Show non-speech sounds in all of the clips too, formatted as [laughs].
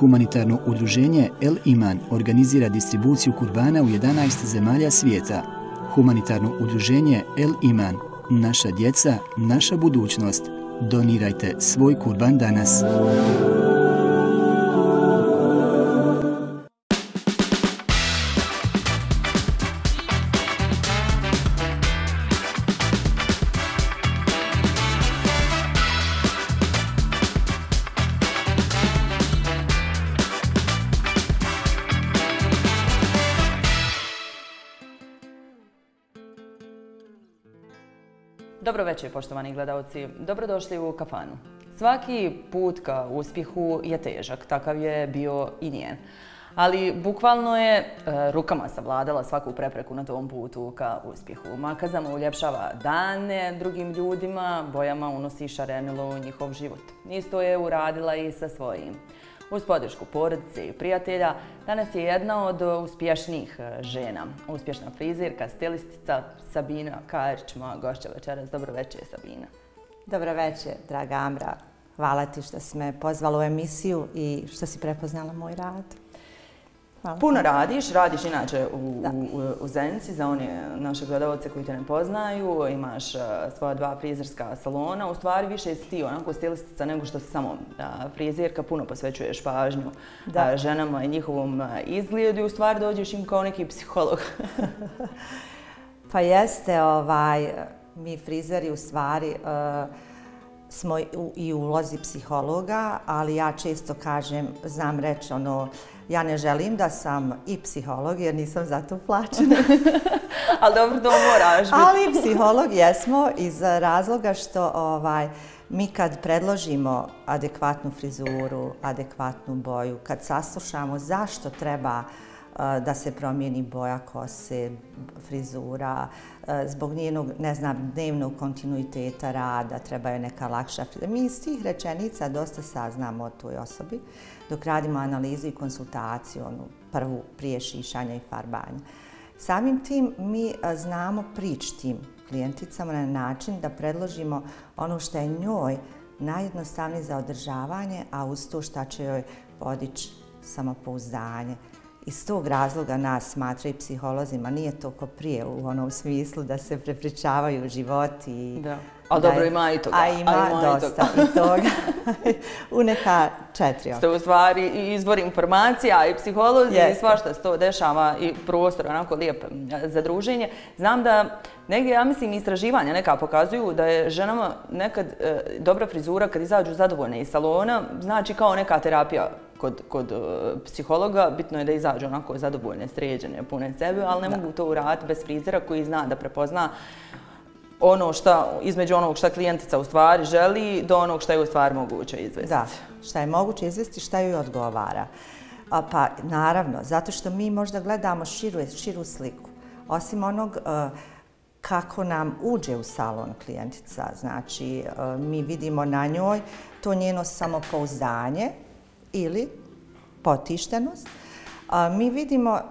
Humanitarno udruženje El Iman organizira distribuciju kurbana u 11 zemalja svijeta. Humanitarno udruženje El Iman, naša djeca, naša budućnost. Donirajte svoj kurban danas. Poštovani gledalci. Dobrodošli u kafanu. Svaki put ka uspjehu je težak, takav je bio i njen. Ali bukvalno je e, rukama savladala svaku prepreku na tom putu ka uspjehu. Makazama uljepšava dane drugim ljudima, bojama unosi šarenilo u njihov život. Isto je uradila i sa svojim. Uz podršku porodice i prijatelja, danas je jedna od uh, uspješnijih uh, žena. Uspješna frizirka, stilistica Sabina Karić, moja gošća večeras. Dobro večer, Sabina. Dobro večer, draga Amra. Hvala ti što si me pozvala u emisiju i što si prepoznala moj rad. Hvala. Puno radiš, radiš inače u, u, u Zenici za one naše gledalce koji te ne poznaju, imaš uh, svoja dva frizerska salona, u stvari više si ti onako stilistica nego što si samo uh, frizerka, puno posvećuješ pažnju da. Uh, ženama i njihovom uh, izgledu i u stvari dođeš im kao neki psiholog. [laughs] pa jeste, ovaj, mi frizeri u stvari uh, smo i u ulozi psihologa, ali ja često kažem, znam reći ono, ja ne želim da sam i psiholog jer nisam za to plaćena. [laughs] ali dobro, to moraš biti. ali psiholog jesmo iz razloga što ovaj, mi kad predložimo adekvatnu frizuru, adekvatnu boju, kad saslušamo zašto treba da se promijeni boja kose, frizura, zbog njenog, ne znam, dnevnog kontinuiteta rada, treba je neka lakša frizura. Mi iz tih rečenica dosta saznamo o toj osobi dok radimo analizu i konsultaciju, onu prvu prije šišanja i farbanja. Samim tim mi znamo prič tim klijenticama na način da predložimo ono što je njoj najjednostavnije za održavanje, a uz to što će joj podići samopouzdanje, iz tog razloga nas smatra i psiholozima. Nije to ko prije u onom smislu da se prepričavaju životi. Da. Ali dobro, ima i toga. A ima, a ima dosta i toga. [laughs] u neka četiri Ste u stvari i izbor informacija i psiholozi yes. i svašta se to dešava i prostor, onako lijep za druženje. Znam da negdje, ja mislim, istraživanja neka pokazuju da je ženama nekad e, dobra frizura kad izađu zadovoljne iz salona, znači kao neka terapija kod, kod uh, psihologa, bitno je da izađu onako zadovoljne, sređene, pune sebe, ali ne da. mogu to uraditi bez frizera koji zna da prepozna ono šta, između onog šta klijentica u stvari želi do onog šta je u stvari moguće izvesti. Da, šta je moguće izvesti, šta joj odgovara. A, pa naravno, zato što mi možda gledamo širu, širu sliku. Osim onog uh, kako nam uđe u salon klijentica, znači uh, mi vidimo na njoj to njeno samopouzdanje, ili potištenost, mi vidimo e,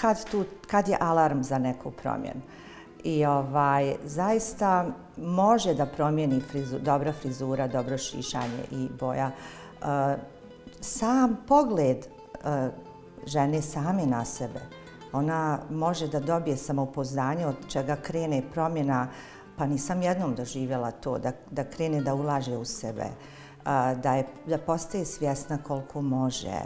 kad, tu, kad je alarm za neku promjenu. I ovaj, zaista može da promijeni frizu, dobra frizura, dobro šišanje i boja. E, sam pogled e, žene same na sebe, ona može da dobije samopoznanje od čega krene promjena, pa nisam jednom doživjela to, da, da krene da ulaže u sebe da, je, da postaje svjesna koliko može,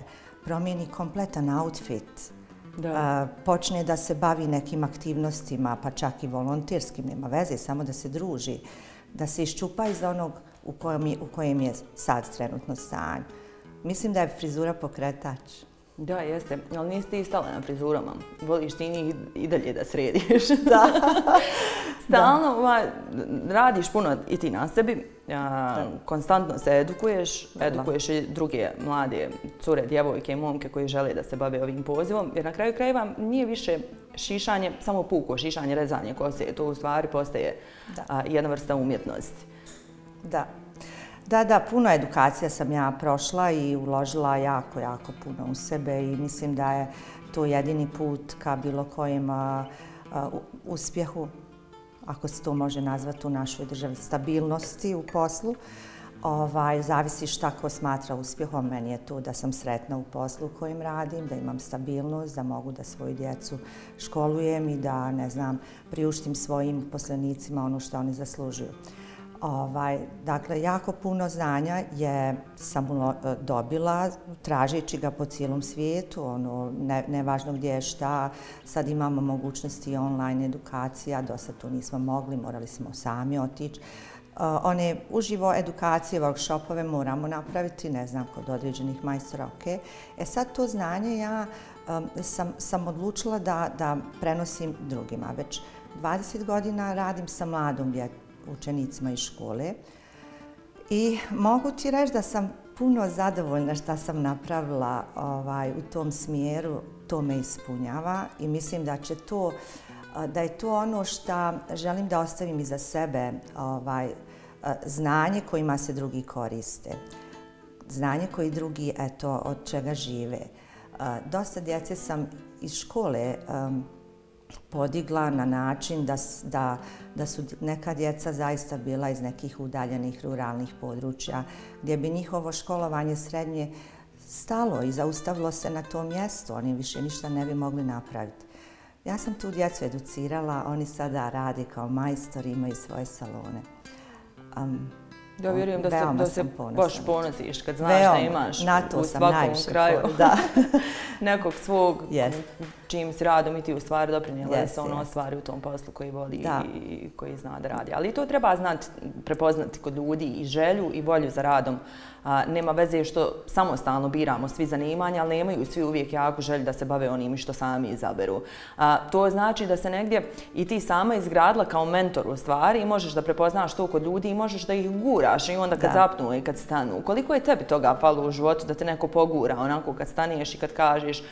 promijeni kompletan outfit, da. počne da se bavi nekim aktivnostima, pa čak i volontirskim, nema veze, samo da se druži, da se iščupa iz onog u kojem je, u kojem je sad trenutno stanje. Mislim da je frizura pokretač. Da, jeste. Ali nisi ti stala na frizurama. Voliš ti njih i dalje da središ. Da. [laughs] Stalno da. radiš puno i ti na sebi. A, konstantno se edukuješ. Edukuješ i druge mlade cure, djevojke i momke koji žele da se bave ovim pozivom. Jer na kraju krajeva nije više šišanje, samo puko šišanje, rezanje kose. To u stvari postaje a, jedna vrsta umjetnosti. Da. Da, da, puno edukacija sam ja prošla i uložila jako, jako puno u sebe i mislim da je to jedini put ka bilo kojem a, a, uspjehu, ako se to može nazvati u našoj državi, stabilnosti u poslu. Ovaj, zavisi šta ko smatra uspjehom. Meni je to da sam sretna u poslu u kojim radim, da imam stabilnost, da mogu da svoju djecu školujem i da, ne znam, priuštim svojim poslenicima ono što oni zaslužuju. Ovaj, dakle, jako puno znanja je sam eh, dobila tražeći ga po cijelom svijetu, ono, ne, nevažno gdje je šta. Sad imamo mogućnosti online edukacija, dosta tu nismo mogli, morali smo sami otići. Eh, one uživo edukacije, workshopove moramo napraviti, ne znam, kod određenih majstora, ok. E sad to znanje ja sam, sam odlučila da, da prenosim drugima. Već 20 godina radim sa mladom učenicima iz škole i mogu ti reći da sam puno zadovoljna šta sam napravila ovaj, u tom smjeru, to me ispunjava i mislim da će to da je to ono što želim da ostavim iza sebe, ovaj, znanje kojima se drugi koriste, znanje koji drugi eto, od čega žive. Dosta djece sam iz škole podigla na način da, da, da su neka djeca zaista bila iz nekih udaljenih ruralnih područja, gdje bi njihovo školovanje srednje stalo i zaustavilo se na tom mjestu, oni više ništa ne bi mogli napraviti. Ja sam tu djecu educirala, oni sada radi kao majstori, imaju svoje salone. Um, ja vjerujem da se, da se baš ponosiš kad znaš Veoma, da imaš na to u svakom kraju da. [laughs] nekog svog yes. Čim si radom i ti u stvari doprinjela yes, da se ono yes. ostvari u tom poslu koji voli da. i koji zna da radi. Ali to treba znati, prepoznati kod ljudi i želju i volju za radom a, nema veze što samostalno biramo svi zanimanja, ali nemaju svi uvijek jako želju da se bave onim što sami izaberu. A, to znači da se negdje i ti sama izgradila kao mentor u stvari i možeš da prepoznaš to kod ljudi i možeš da ih guraš i onda kad da. zapnu i kad stanu. Koliko je tebi toga falo u životu da te neko pogura onako kad staneš i kad kažeš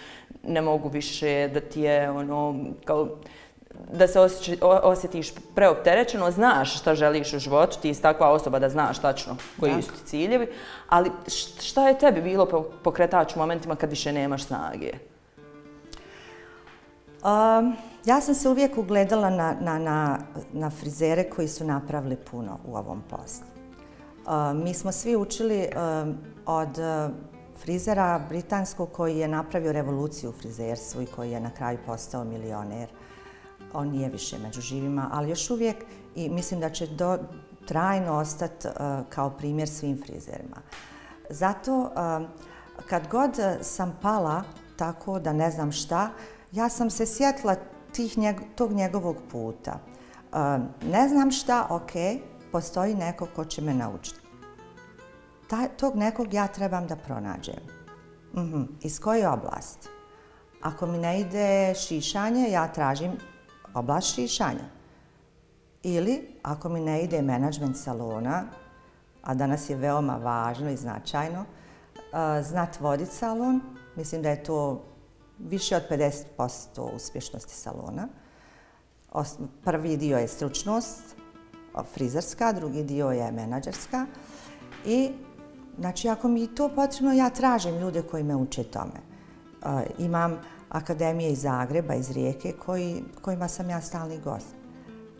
ne mogu više da ti je ono kao da se osjetiš preopterećeno, znaš šta želiš u životu, ti si takva osoba da znaš tačno koji su ti ciljevi, ali šta je tebi bilo pokretač u momentima kad više nemaš snage? Um, ja sam se uvijek ugledala na, na, na, na frizere koji su napravili puno u ovom poslu. Uh, mi smo svi učili um, od uh, frizera britanskog koji je napravio revoluciju u frizerstvu i koji je na kraju postao milioner. On nije više među živima, ali još uvijek i mislim da će do, trajno ostati uh, eh, kao primjer svim frizerima. Zato uh, kad god sam pala tako da ne znam šta, ja sam se sjetla tih njeg, tog njegovog puta. Uh, ne znam šta, ok, postoji neko ko će me naučiti. Ta, tog nekog ja trebam da pronađem. Mm -hmm. Iz koje oblasti? Ako mi ne ide šišanje, ja tražim oblast šišanja. Ili, ako mi ne ide menadžment salona, a danas je veoma važno i značajno, e, znat voditi salon, mislim da je to više od 50% uspješnosti salona. Prvi dio je stručnost, frizerska, drugi dio je menadžerska. I, znači, ako mi to potrebno, ja tražim ljude koji me uče tome. Imam akademije iz Zagreba, iz Rijeke, koji, kojima sam ja stalni gost.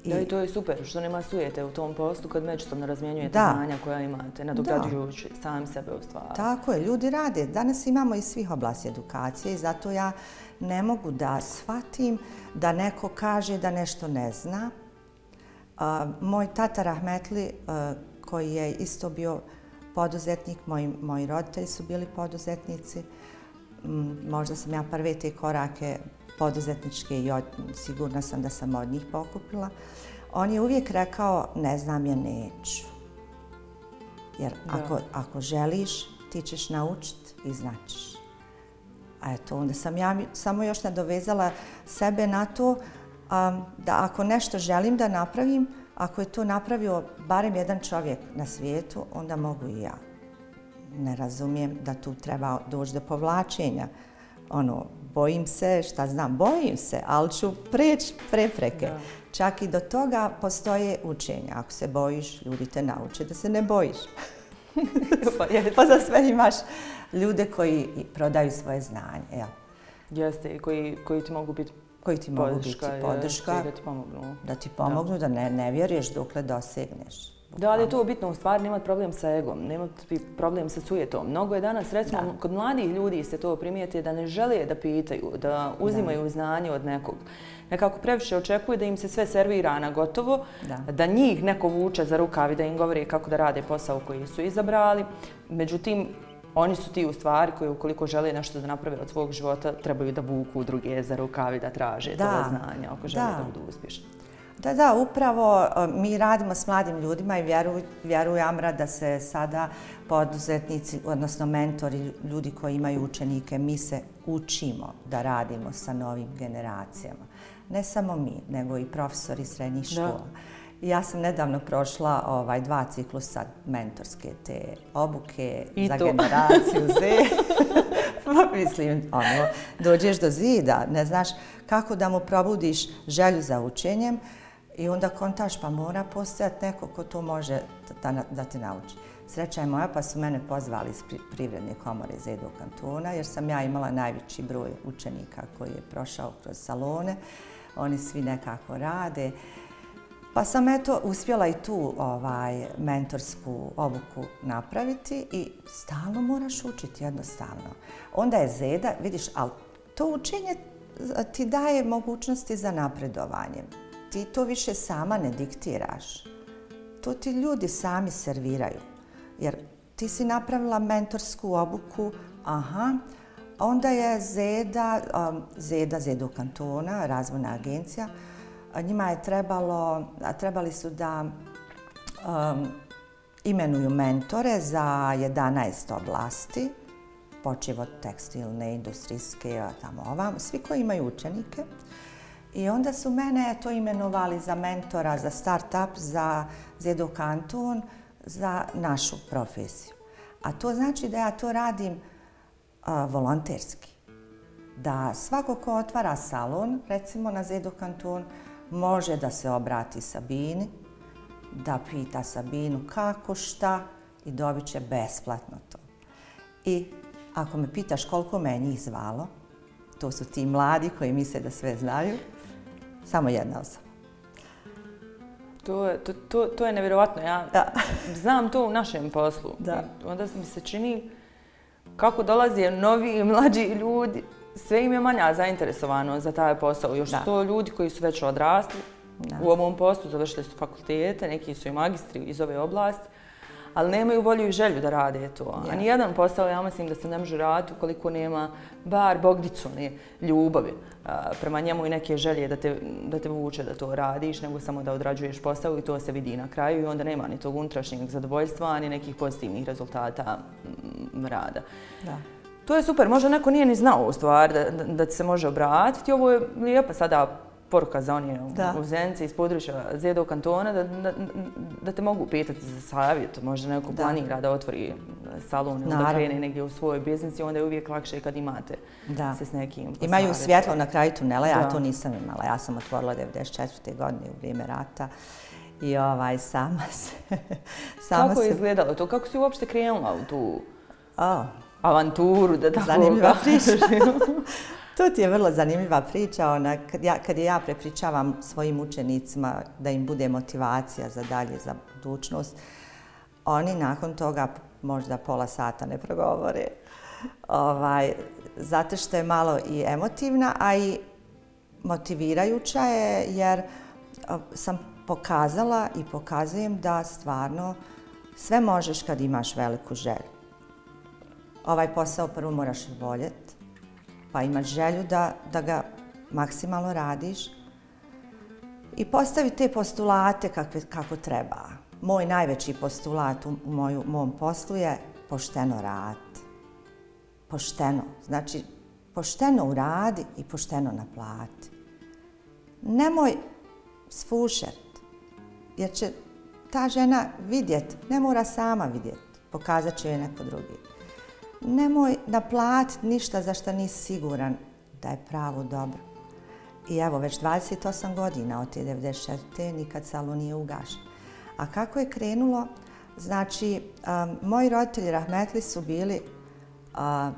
I... Da, i to je super, što nema sujete u tom postu kad međusobno razmjenjujete da. znanja koja imate, nadograđujući sami sebe u stvari. Tako je, ljudi rade. Danas imamo i svih oblasti edukacije i zato ja ne mogu da shvatim da neko kaže da nešto ne zna. Uh, moj tata Rahmetli, uh, koji je isto bio poduzetnik, moji, moji roditelji su bili poduzetnici, Mm, možda sam ja prve te korake poduzetničke i od, sigurna sam da sam od njih pokupila. On je uvijek rekao, ne znam je, neću. Jer ako, ako želiš, ti ćeš naučiti i značiš. A eto, onda sam ja samo još nadovezala sebe na to um, da ako nešto želim da napravim, ako je to napravio barem jedan čovjek na svijetu, onda mogu i ja ne razumijem da tu treba doći do povlačenja. Ono, bojim se, šta znam, bojim se, ali ću preći prepreke. Da. Čak i do toga postoje učenja. Ako se bojiš, ljudi te nauče da se ne bojiš. [laughs] pa, pa za sve imaš ljude koji prodaju svoje znanje. Ja. Jeste, i koji, koji ti mogu biti koji ti mogu biti podrška, da ti pomognu. Da ti pomognu, da, da ne, ne vjeruješ dokle dosegneš. Da, ali je to bitno u stvari, nemati problem sa egom, nemati problem sa sujetom. Mnogo je danas, recimo, da. kod mladih ljudi se to primijeti da ne žele da pitaju, da uzimaju da. znanje od nekog. Nekako previše očekuju da im se sve servira na gotovo, da. da njih neko vuče za rukavi, da im govori kako da rade posao koji su izabrali. Međutim, oni su ti u stvari koji ukoliko žele nešto da naprave od svog života, trebaju da vuku druge za rukavi, da traže da. to znanje, ako žele da, da budu uspješni. Da, da, upravo e, mi radimo s mladim ljudima i vjeruj, vjeruj Amra da se sada poduzetnici, odnosno mentori, ljudi koji imaju učenike, mi se učimo da radimo sa novim generacijama. Ne samo mi, nego i profesori srednjih škola. Ja sam nedavno prošla ovaj dva ciklusa mentorske te obuke I za to. [laughs] generaciju Z. [laughs] Pa mislim, ono, dođeš do zida, ne znaš kako da mu probudiš želju za učenjem i onda kontaš pa mora postojati neko ko to može da, da te nauči. Sreća je moja pa su mene pozvali iz privredne komore za Edo kantona jer sam ja imala najveći broj učenika koji je prošao kroz salone. Oni svi nekako rade. Pa sam eto uspjela i tu ovaj mentorsku obuku napraviti i stalno moraš učiti jednostavno. Onda je zeda, vidiš, ali to učenje e, ti daje mogućnosti za napredovanje. Ti to više sama ne diktiraš. To ti ljudi sami serviraju. Jer ti si napravila mentorsku obuku, aha, onda je Zeda, um, Zeda, Zedo kantona, razvojna agencija, njima je trebalo, trebali su da um, imenuju mentore za 11 oblasti, počevo od tekstilne, industrijske, tamo ovam, svi koji imaju učenike. I onda su mene to imenovali za mentora, za start-up, za Zedo kanton, za našu profesiju. A to znači da ja to radim uh, volonterski. Da svako ko otvara salon, recimo na Zedo kanton, može da se obrati Sabini, da pita Sabinu kako, šta i dobit će besplatno to. I ako me pitaš koliko me je njih zvalo, to su ti mladi koji misle da sve znaju, samo jedna osoba. To to, to, to je nevjerovatno. Ja da. [laughs] znam to u našem poslu. Da. onda mi se čini kako dolazi novi i mlađi ljudi sve im je manja zainteresovano za taj posao. Još da. to ljudi koji su već odrasli da. u ovom poslu, završili su fakultete, neki su i magistri iz ove oblasti, ali nemaju volju i želju da rade to. Ja. A nijedan posao, ja mislim da se ne može raditi ukoliko nema bar bogdicu ne, ljubavi a, prema njemu i neke želje da te, da te vuče da to radiš, nego samo da odrađuješ posao i to se vidi na kraju i onda nema ni tog unutrašnjeg zadovoljstva, ni nekih pozitivnih rezultata m, rada. Da. To je super, možda neko nije ni znao u stvari da, da, da se može obratiti. Ovo je lijepa sada poruka za u Zenci iz područja Zedo kantona da, da, da te mogu pitati za savjet. Možda neko da. planira da otvori salon ili da krene negdje u svoj biznis i onda je uvijek lakše kad imate da. se s nekim posavjetom. Imaju svjetlo na kraju tunela, ja to nisam imala. Ja sam otvorila 94. godine u vrijeme rata i ovaj, sama se... [laughs] sama Kako je se... izgledalo to? Kako si uopšte krenula u tu... Oh, avanturu, da tako Zanimljiva priča. [laughs] to ti je vrlo zanimljiva priča. Ona, kad, ja, kad ja prepričavam svojim učenicima da im bude motivacija za dalje, za budućnost, oni nakon toga možda pola sata ne progovore. Ovaj, zato što je malo i emotivna, a i motivirajuća je jer sam pokazala i pokazujem da stvarno sve možeš kad imaš veliku želju ovaj posao prvo moraš voljeti, pa imaš želju da, da ga maksimalno radiš i postavi te postulate kakve, kako treba. Moj najveći postulat u, u moju, mom poslu je pošteno rad. Pošteno. Znači, pošteno uradi i pošteno naplati. Nemoj sfušet, jer će ta žena vidjet, ne mora sama vidjet, pokazat će je neko drugi nemoj naplatiti ništa za što nisi siguran da je pravo dobro. I evo, već 28 godina od te 94. nikad salon nije ugašen. A kako je krenulo? Znači, um, moji roditelji Rahmetli su bili uh,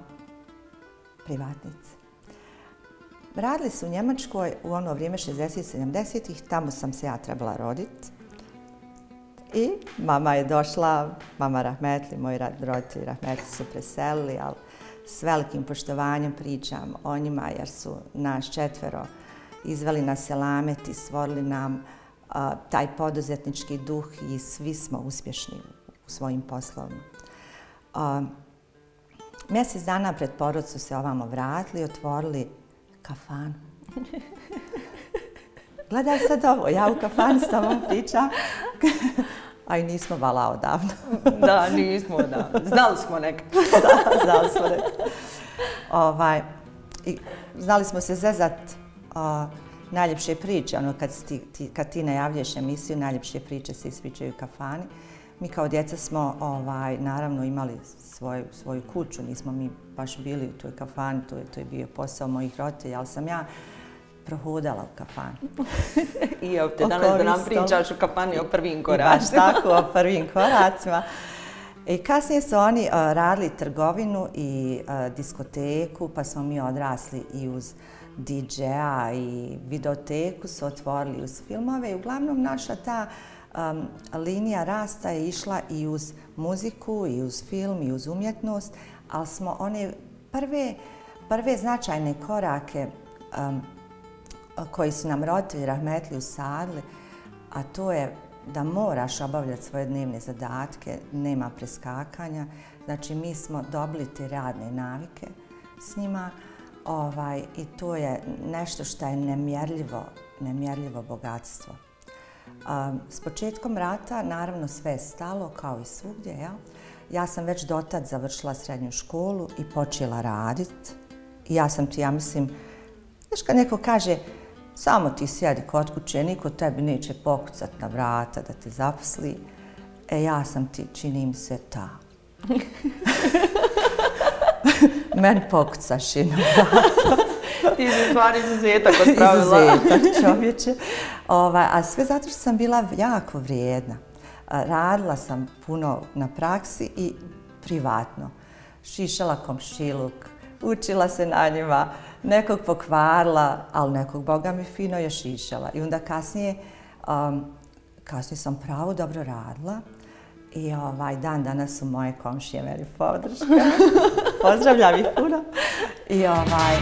privatnici. Radili su u Njemačkoj u ono vrijeme 60-70-ih, tamo sam se ja trebala roditi. I mama je došla, mama Rahmetli, moji roditelji Rahmetli su preselili, ali s velikim poštovanjem pričam o njima jer su naš četvero izveli na selamet i stvorili nam a, taj poduzetnički duh i svi smo uspješni u svojim poslovima. A, mjesec dana pred porod su se ovamo vratili otvorili kafan. [laughs] Gledaj sad ovo, ja u kafanu s tobom pričam. [laughs] A i nismo vala odavno. [laughs] da, nismo odavno. Znali smo [laughs] da, znali smo nekak. Ovaj, i znali smo se zezat o, najljepše priče, ono kad ti, ti, kad ti najavljuješ emisiju, najljepše priče se ispričaju u kafani. Mi kao djeca smo ovaj, naravno imali svoju, svoju kuću, nismo mi baš bili u toj kafani, to je, to je bio posao mojih roditelja, ali sam ja prohodala u kafani. [laughs] I evo te danas da nam pričaš u kafani o prvim koracima. I baš tako, o prvim koracima. I kasnije su oni uh, radili trgovinu i uh, diskoteku, pa smo mi odrasli i uz DJ-a i videoteku su otvorili uz filmove. I uglavnom naša ta um, linija rasta je išla i uz muziku, i uz film, i uz umjetnost, ali smo one prve, prve značajne korake um, koji su nam roditelji rahmetli usadili, a to je da moraš obavljati svoje dnevne zadatke, nema preskakanja. Znači, mi smo dobili te radne navike s njima ovaj, i to je nešto što je nemjerljivo, nemjerljivo bogatstvo. Um, s početkom rata, naravno, sve je stalo, kao i svugdje. Ja, ja sam već dotad završila srednju školu i počela raditi. I ja sam ti, ja mislim, znaš kad neko kaže, Samo ti sjedi kod kuće, niko tebi neće pokucat na vrata da te zaposli. E, ja sam ti, činim se ta. [laughs] Meni pokucaš i na vrata. [laughs] ti si stvari izuzetak od pravila. Izuzetak čovječe. Ovaj, a sve zato što sam bila jako vrijedna. Radila sam puno na praksi i privatno. Šišala komšiluk, učila se na njima nekog pokvarila, ali nekog, boga mi, fino je šišala. I onda kasnije, um, kasnije sam pravo dobro radila i ovaj dan danas su moje komšije meni podrška. [laughs] Pozdravljam ih puno. I ovaj...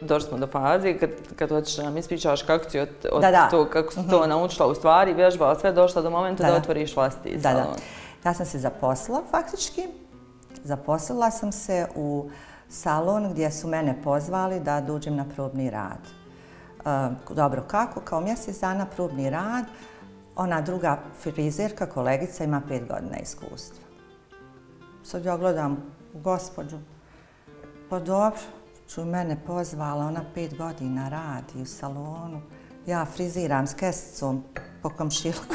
Došli smo do faze kad, kad hoćeš nam ispričaš kako si od, od da, da. to, kako si to mhm. -huh. naučila u stvari, vježbala, sve došla do momenta da, da otvoriš vlasti da. Da. Ja sam se zaposlila faktički Zaposlila sam se u salon gdje su mene pozvali da dođem na probni rad. E, dobro, kako? Kao mjesec dana probni rad, ona druga frizerka, kolegica, ima pet godina iskustva. Sad ja gledam u gospođu, pa dobro, ču mene pozvala, ona pet godina radi u salonu. Ja friziram s kesicom po komšilku.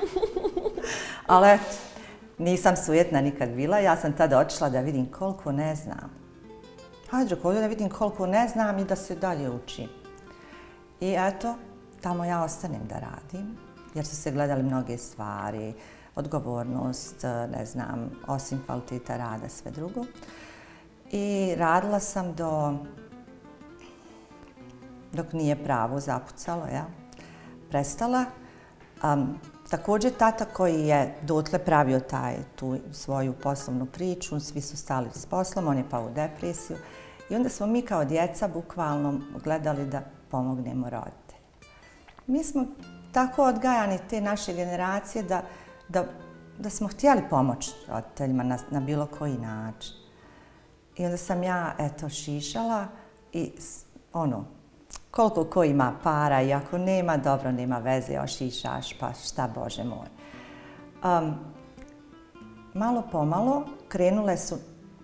[laughs] Ali eto, Nisam sujetna nikad bila, ja sam tada otišla da vidim koliko ne znam. Hajde, koliko da vidim koliko ne znam i da se dalje učim. I eto, tamo ja ostanem da radim, jer su se gledali mnoge stvari, odgovornost, ne znam, osim kvaliteta rada, sve drugo. I radila sam do, dok nije pravo zapucalo, ja, prestala. Um, Također tata koji je dotle pravio taj, tu svoju poslovnu priču, svi su stali s poslom, on je pao u depresiju. I onda smo mi kao djeca bukvalno gledali da pomognemo roditelju. Mi smo tako odgajani te naše generacije da, da, da smo htjeli pomoći roditeljima na, na bilo koji način. I onda sam ja, eto, šišala i ono, koliko ko ima para i ako nema, dobro, nema veze, ošišaš, pa šta Bože moj. Um, malo pomalo krenule su,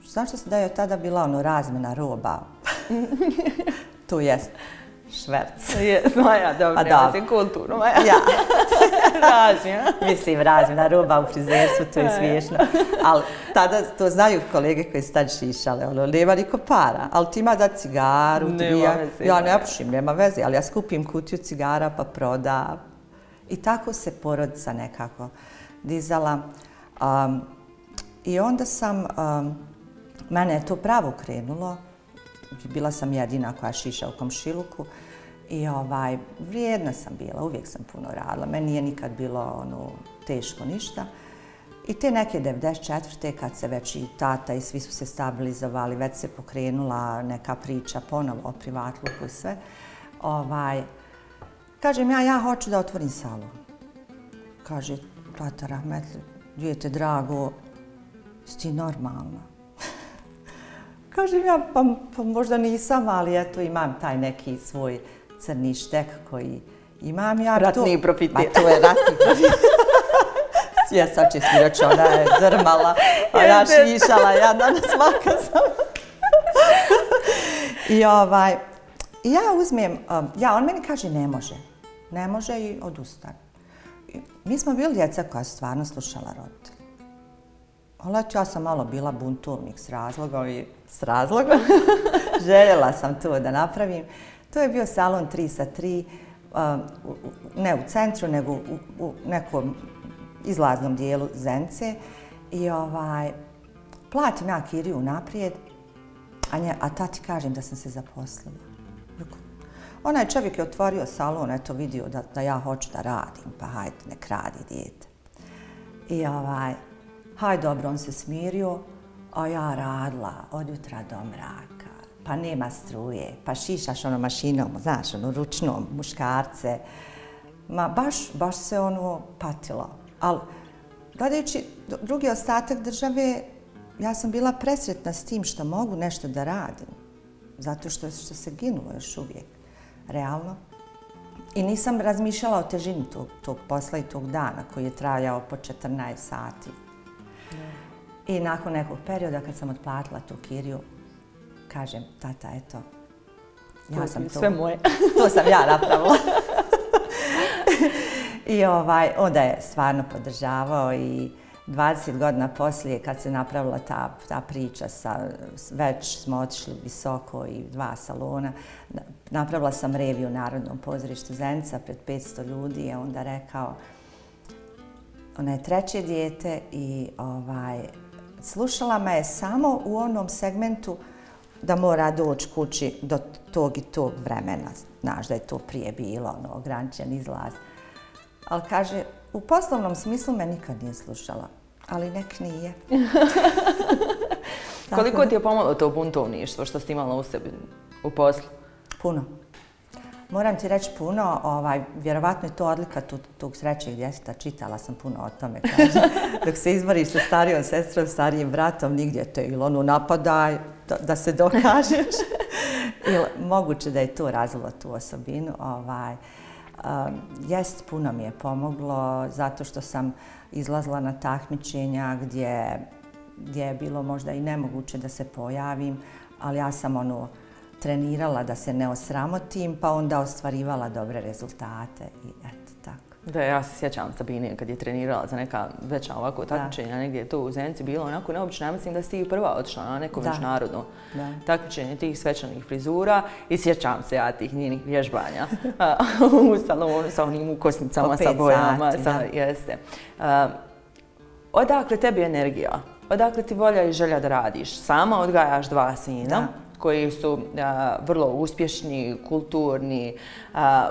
znaš što se da je tada bila ono razmjena roba? [laughs] to jest šverc. Je, Maja, dobro, nema se kulturno, Maja. Ja. [laughs] razmjena. Mislim, razmjena roba u frizerstvu, to je smiješno. Ali tada to znaju kolege koji su tad šišale, ono, nema niko para. Ali ti ima da cigaru, nema ti ja, veze. Ja ne pušim, nema veze, ali ja skupim kutiju cigara pa prodam. I tako se porodica nekako dizala. Um, I onda sam, um, mene je to pravo krenulo, bila sam jedina koja šiša u komšiluku I ovaj, vrijedna sam bila, uvijek sam puno radila. Meni nije nikad bilo ono, teško ništa. I te neke 94. kad se već i tata i svi su se stabilizovali, već se pokrenula neka priča ponovo o privatluku i sve, ovaj, kažem ja, ja hoću da otvorim salon. Kaže, tata Rahmetli, djete drago, si ti normalna? Kažem ja, pa, pa možda nisam, ali eto imam taj neki svoj crni štek koji imam ja. Ratni to, profitir. Ma to je ratni profitir. [laughs] Ja sad će reći, ona je drmala, a ja šišala, ja danas maka sam. I ovaj, ja uzmem, um, ja, on meni kaže ne može. Ne može i odustan. Mi smo bili djeca koja su stvarno slušala roditelj. Ali ja sam malo bila buntovnik s razlogom i s razlogom. [laughs] Željela sam to da napravim. To je bio salon 3 sa 3, um, ne u centru, nego u, u nekom izlaznom dijelu Zence. I ovaj, platim ja kiriju naprijed, a, nje, a tati kažem da sam se zaposlila. Onaj čovjek je otvorio salon, eto vidio da, da ja hoću da radim, pa hajde, nek radi dijete. I ovaj, haj dobro, on se smirio, a ja radila od jutra do mraka. Pa nema struje, pa šišaš ono mašinom, znaš, ono ručnom, muškarce. Ma baš, baš se ono patilo. Ali, gledajući drugi ostatak države, ja sam bila presretna s tim što mogu nešto da radim. Zato što, što se ginulo još uvijek, realno. I nisam razmišljala o težini tog, tog posla i tog dana koji je trajao po 14 sati. I nakon nekog perioda kad sam otplatila tu kiriju, kažem, tata, eto, ja to sam to... Sve moje. [laughs] to sam ja napravila. [laughs] I ovaj, onda je stvarno podržavao i 20 godina poslije kad se napravila ta, ta priča sa, već smo otišli visoko i dva salona, napravila sam reviju u Narodnom pozorištu Zenica pred 500 ljudi i onda rekao, ona je treće dijete i ovaj, slušala me je samo u onom segmentu da mora doći kući do tog i tog vremena. Znaš da je to prije bilo, ono, ograničen izlaz. Ali kaže, u poslovnom smislu me nikad nije slušala, ali nek nije. [laughs] Koliko ti je pomalo to buntovništvo što ste imala u sebi u poslu? Puno. Moram ti reći puno, ovaj, vjerovatno je to odlika tog, tog srećeg djeteta, čitala sam puno o tome, kaže, [laughs] dok se izboriš sa starijom sestrom, starijim bratom, nigdje te ili ono napadaj, da, da se dokažeš. [laughs] ili moguće da je to razvilo tu osobinu. Ovaj, um, jest, puno mi je pomoglo, zato što sam izlazila na takmičenja gdje, gdje je bilo možda i nemoguće da se pojavim, ali ja sam ono, trenirala da se ne osramotim, pa onda ostvarivala dobre rezultate i eto tako. Da, ja se sjećam Sabine kad je trenirala za neka veća ovako takmičenja, negdje je to u Zenci bilo onako neobično, ja mislim da si i prva otišla na neko međunarodno takmičenje tih svečanih frizura i sjećam se ja tih njenih vježbanja [laughs] u salonu sa onim ukosnicama, sa bojama, sati, sa, jeste. Uh, odakle tebi energija? Odakle ti volja i želja da radiš? Sama odgajaš dva sina. Da koji su a, vrlo uspješni, kulturni, a,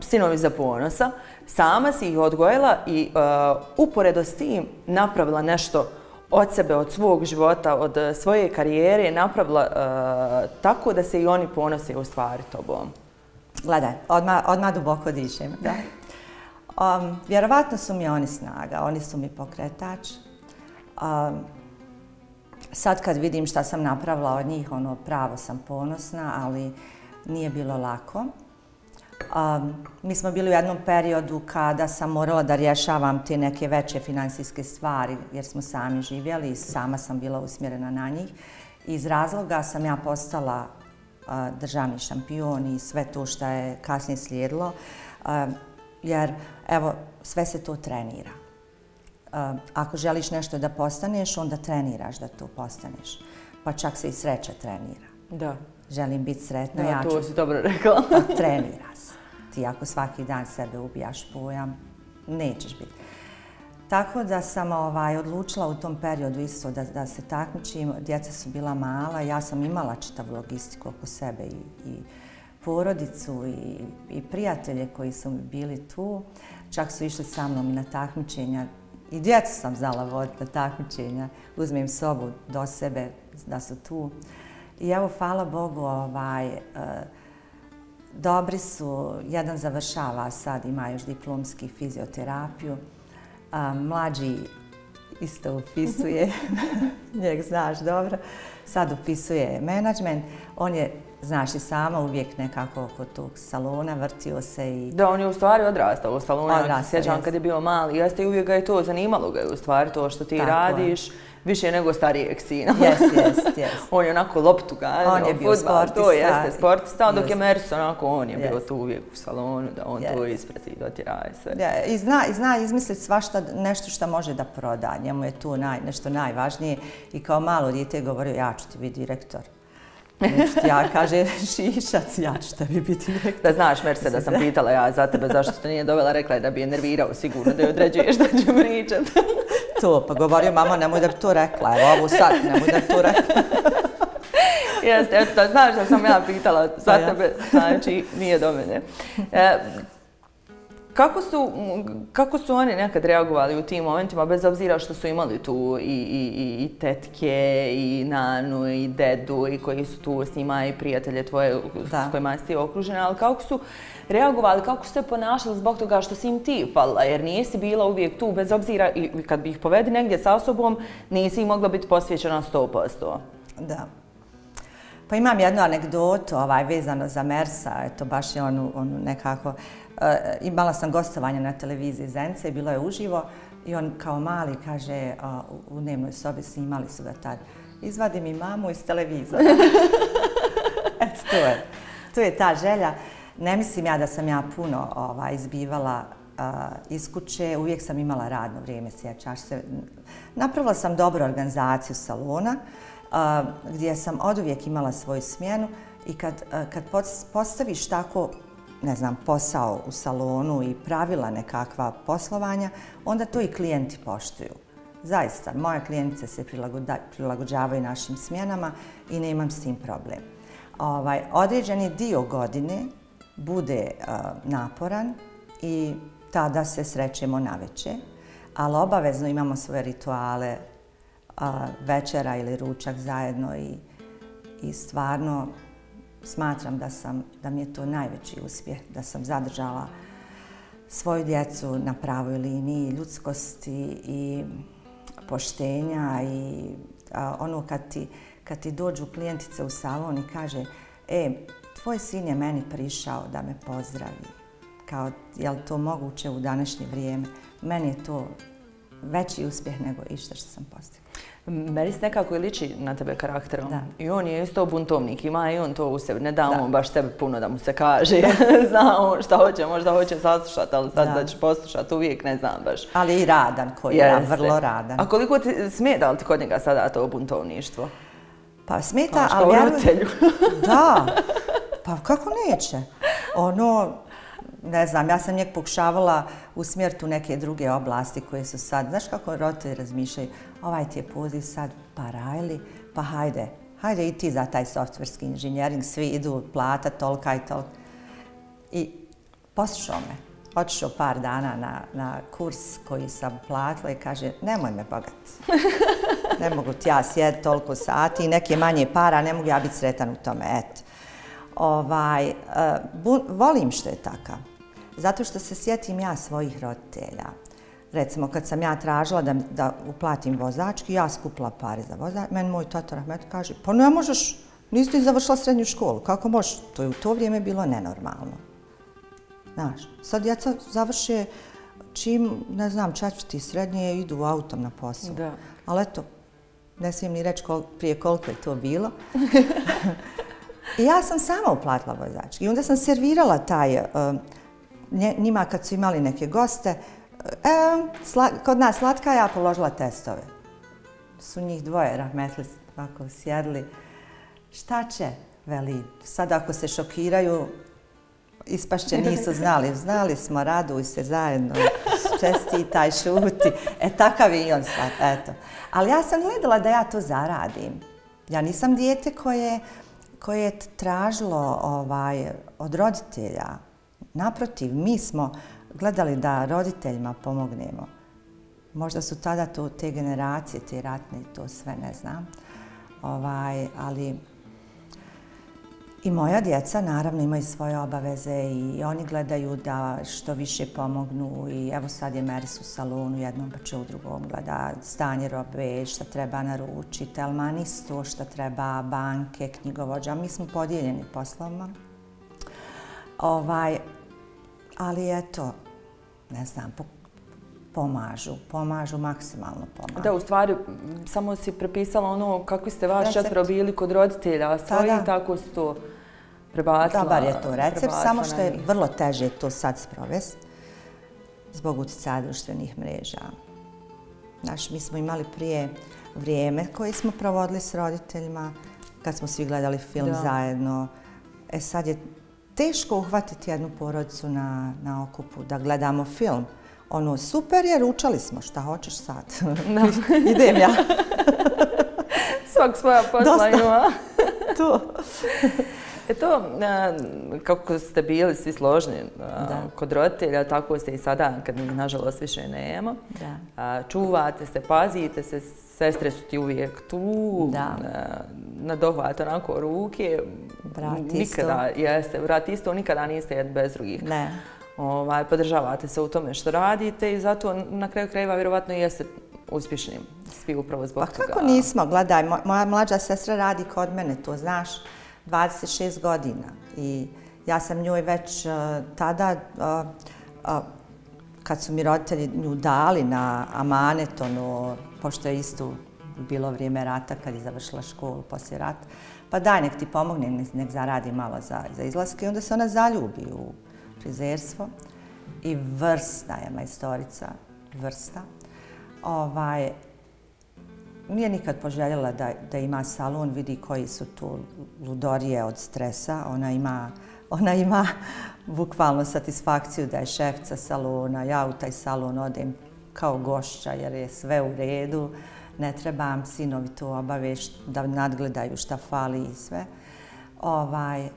sinovi za ponosa. Sama si ih odgojila i a, uporedo s tim napravila nešto od sebe, od svog života, od svoje karijere, napravila tako da se i oni ponose u stvari tobom. Gledaj, odmah, odmah duboko dišem. Da. Um, vjerovatno su mi oni snaga, oni su mi pokretač. Um, sad kad vidim šta sam napravila od njih, ono pravo sam ponosna, ali nije bilo lako. Um, mi smo bili u jednom periodu kada sam morala da rješavam te neke veće finansijske stvari, jer smo sami živjeli i sama sam bila usmjerena na njih. Iz razloga sam ja postala uh, državni šampion i sve to što je kasnije slijedilo, uh, jer evo, sve se to trenira ako želiš nešto da postaneš, onda treniraš da to postaneš. Pa čak se i sreća trenira. Da. Želim biti sretna, ja ću... To si dobro rekla. Pa [laughs] trenira se. Ti ako svaki dan sebe ubijaš pojam, nećeš biti. Tako da sam ovaj, odlučila u tom periodu isto da, da se takmičim. Djeca su bila mala, ja sam imala čitavu logistiku oko sebe i, i porodicu i, i prijatelje koji su bili tu. Čak su išli sa mnom na takmičenja. I djecu sam zala voditi na takmičenja. Uzmem sobu do sebe da su tu. I evo, hvala Bogu, ovaj, uh, dobri su. Jedan završava sad, ima još diplomski fizioterapiju. A, mlađi isto upisuje, [laughs] [laughs] njeg znaš dobro, sad upisuje menadžment. On je, znaš i sama, uvijek nekako oko tog salona vrtio se i... Da, on je u stvari odrastao u salonu. Odrastao, Sjećam kad je bio mali, jeste i uvijek ga je to zanimalo ga je u stvari to što ti Tako radiš. Je više nego starijeg sina. Jes, jes, jes. on je onako loptu ganjao, On je bio futbal, sportista. To jeste, sportista, dok je Mers onako, on je yes. bio tu uvijek u salonu, da on yes. to isprati i dotiraje sve. Ja, I zna, i zna izmisliti svašta, nešto što može da proda. Njemu je tu naj, nešto najvažnije. I kao malo dijete govorio, ja ću ti biti direktor. Znači, ja kaže, [laughs] šišac, ja ću tebi biti direktor. Da znaš, Merse, da sam pitala ja za tebe zašto te nije dovela, rekla je da bi je nervirao sigurno da je određuješ da ću pričat. [laughs] to, pa govorio, mama, nemoj da bi to rekla, evo ovo sad, nemoj da bi to rekla. Jeste, eto, znaš da sam ja pitala za pa tebe, znači, nije do mene. E, Kako su, kako su oni nekad reagovali u tim momentima, bez obzira što su imali tu i, i, i, tetke, i nanu, i dedu, i koji su tu s njima, i prijatelje tvoje da. s kojima si okružena, ali kako su reagovali, kako su se ponašali zbog toga što si im ti falila, jer nisi bila uvijek tu, bez obzira, i kad bi ih povedi negdje sa osobom, nisi im mogla biti posvjećena 100%. Da. Pa imam jednu anegdotu ovaj, vezano za Mersa, eto baš je on, on nekako Eh, Eh, imala sam gostovanje na televiziji Zence, bilo je uživo i on kao mali kaže u dnevnoj sobi snimali su ga tad. Izvadi mi mamu iz televizora. [laughs] Eto, to je. To je ta želja. Ne mislim ja da sam ja puno ovaj, izbivala uh, iz kuće. Uvijek sam imala radno vrijeme, sjećaš se. Napravila sam dobru organizaciju salona uh, gdje sam od uvijek imala svoju smjenu i kad, uh, kad postaviš tako ne znam, posao u salonu i pravila nekakva poslovanja, onda to i klijenti poštuju. Zaista, moje klijentice se prilagođavaju našim smjenama i nemam s tim problem. Ovaj, određeni dio godine bude uh, naporan i tada se srećemo na veće, ali obavezno imamo svoje rituale uh, večera ili ručak zajedno i, i stvarno smatram da sam da mi je to najveći uspjeh da sam zadržala svoju djecu na pravoj liniji ljudskosti i poštenja i a, ono kad ti kad ti dođu klijentice u salon i kaže e tvoj sin je meni prišao da me pozdravi. Kao je li to moguće u današnje vrijeme? Meni je to veći uspjeh nego išta što sam postigla. Meris nekako i liči na tebe karakterom. Da. I on je isto buntovnik, ima i on to u sebi. Ne da on baš sebe puno da mu se kaže. [laughs] Zna on šta hoće, možda hoće saslušati, ali sad da, da će poslušati uvijek, ne znam baš. Ali i radan koji je, vrlo radan. A koliko ti smeta li ti kod njega sada to buntovništvo? Pa smeta, ali... Kao roditelju. da, [laughs] pa kako neće? Ono, ne znam, ja sam njeg pokušavala usmjeriti u neke druge oblasti koje su sad, znaš kako roditelji razmišljaju, ovaj ti je poziv sad, pa rajli, pa hajde, hajde i ti za taj softverski inženjering, svi idu plata tolika i tolika. I poslušao me, otišao par dana na, na kurs koji sam platila i kaže, nemoj me bogat. [laughs] Ne mogu ti ja sjediti toliko sati i neke manje para, ne mogu ja biti sretan u tome, eto. Ovaj, uh, volim što je takav. Zato što se sjetim ja svojih roditelja. Recimo, kad sam ja tražila da, da uplatim vozački, ja skupila pare za vozački, meni moj tata Rahmet kaže, pa ne možeš, nisi ti završila srednju školu, kako možeš? To je u to vrijeme bilo nenormalno. Znaš, sad djeca završe čim, ne znam, četvrti srednje, idu autom na posao. Da. Ali eto, ne smijem ni reći kol, prije koliko je to bilo. [laughs] I ja sam sama uplatila vozački. I onda sam servirala taj, uh, njima kad su imali neke goste, e, sla, kod nas slatka ja položila testove. Su njih dvoje, rahmetli, ovako sjedli. Šta će, veli, sad ako se šokiraju, ispašće nisu znali. Znali smo, raduj se zajedno, česti taj šuti. E, takav je i on sad, eto. Ali ja sam gledala da ja to zaradim. Ja nisam dijete koje koje je tražilo ovaj, od roditelja. Naprotiv, mi smo gledali da roditeljima pomognemo. Možda su tada to, te generacije, te ratne, to sve ne znam. Ovaj, ali i moja djeca naravno imaju svoje obaveze i oni gledaju da što više pomognu i evo sad je Meris u salonu jednom pa će u drugom gleda stanje robe, šta treba naručiti, Elman isto šta treba, banke, knjigovođa. Mi smo podijeljeni poslovima. Ovaj, ali eto, ne znam, pomažu, pomažu, maksimalno pomažu. Da, u stvari, samo si prepisala ono kako ste vaš četvro bili kod roditelja, svoji tako su to prebacila. Dobar je to recept, samo što je vrlo teže to sad sprovesti zbog utjecaja društvenih mreža. Znaš, mi smo imali prije vrijeme koje smo provodili s roditeljima, kad smo svi gledali film zajedno. E sad je teško uhvatiti jednu porodicu na, na okupu, da gledamo film. Ono, super je, ručali smo, šta hoćeš sad? [laughs] No. Idem ja. [laughs] Svak svoja posla ima. [laughs] to. E to, kako ste bili svi složni kod roditelja, tako ste i sada, kad mi nažalost više nema. Da. Čuvate se, pazite se, sestre su ti uvijek tu, da. na dohvat onako ruke. Brat isto. Nikada, jeste, brat isto, nikada niste jedni bez drugih. Ne. Ovaj, podržavate se u tome što radite i zato na kraju krajeva vjerovatno jeste uspješni svi upravo zbog toga. Pa kako nismo, gledaj, moja mlađa sestra radi kod mene, to znaš. 26 godina i ja sam njoj već uh, tada, uh, uh, kad su mi roditelji nju dali na amanet, ono, pošto je isto bilo vrijeme rata kad je završila školu poslije rata, pa daj nek ti pomogne, nek, nek zaradi malo za, za izlaske. I onda se ona zaljubi u frizerstvo i vrsna je majstorica, vrsta. Ovaj, nije nikad poželjela da, da ima salon, vidi koji su tu ludorije od stresa. Ona ima, ona ima bukvalno satisfakciju da je šefca salona. Ja u taj salon odem kao gošća jer je sve u redu. Ne trebam sinovi to obaveš da nadgledaju šta fali i sve. Ovaj,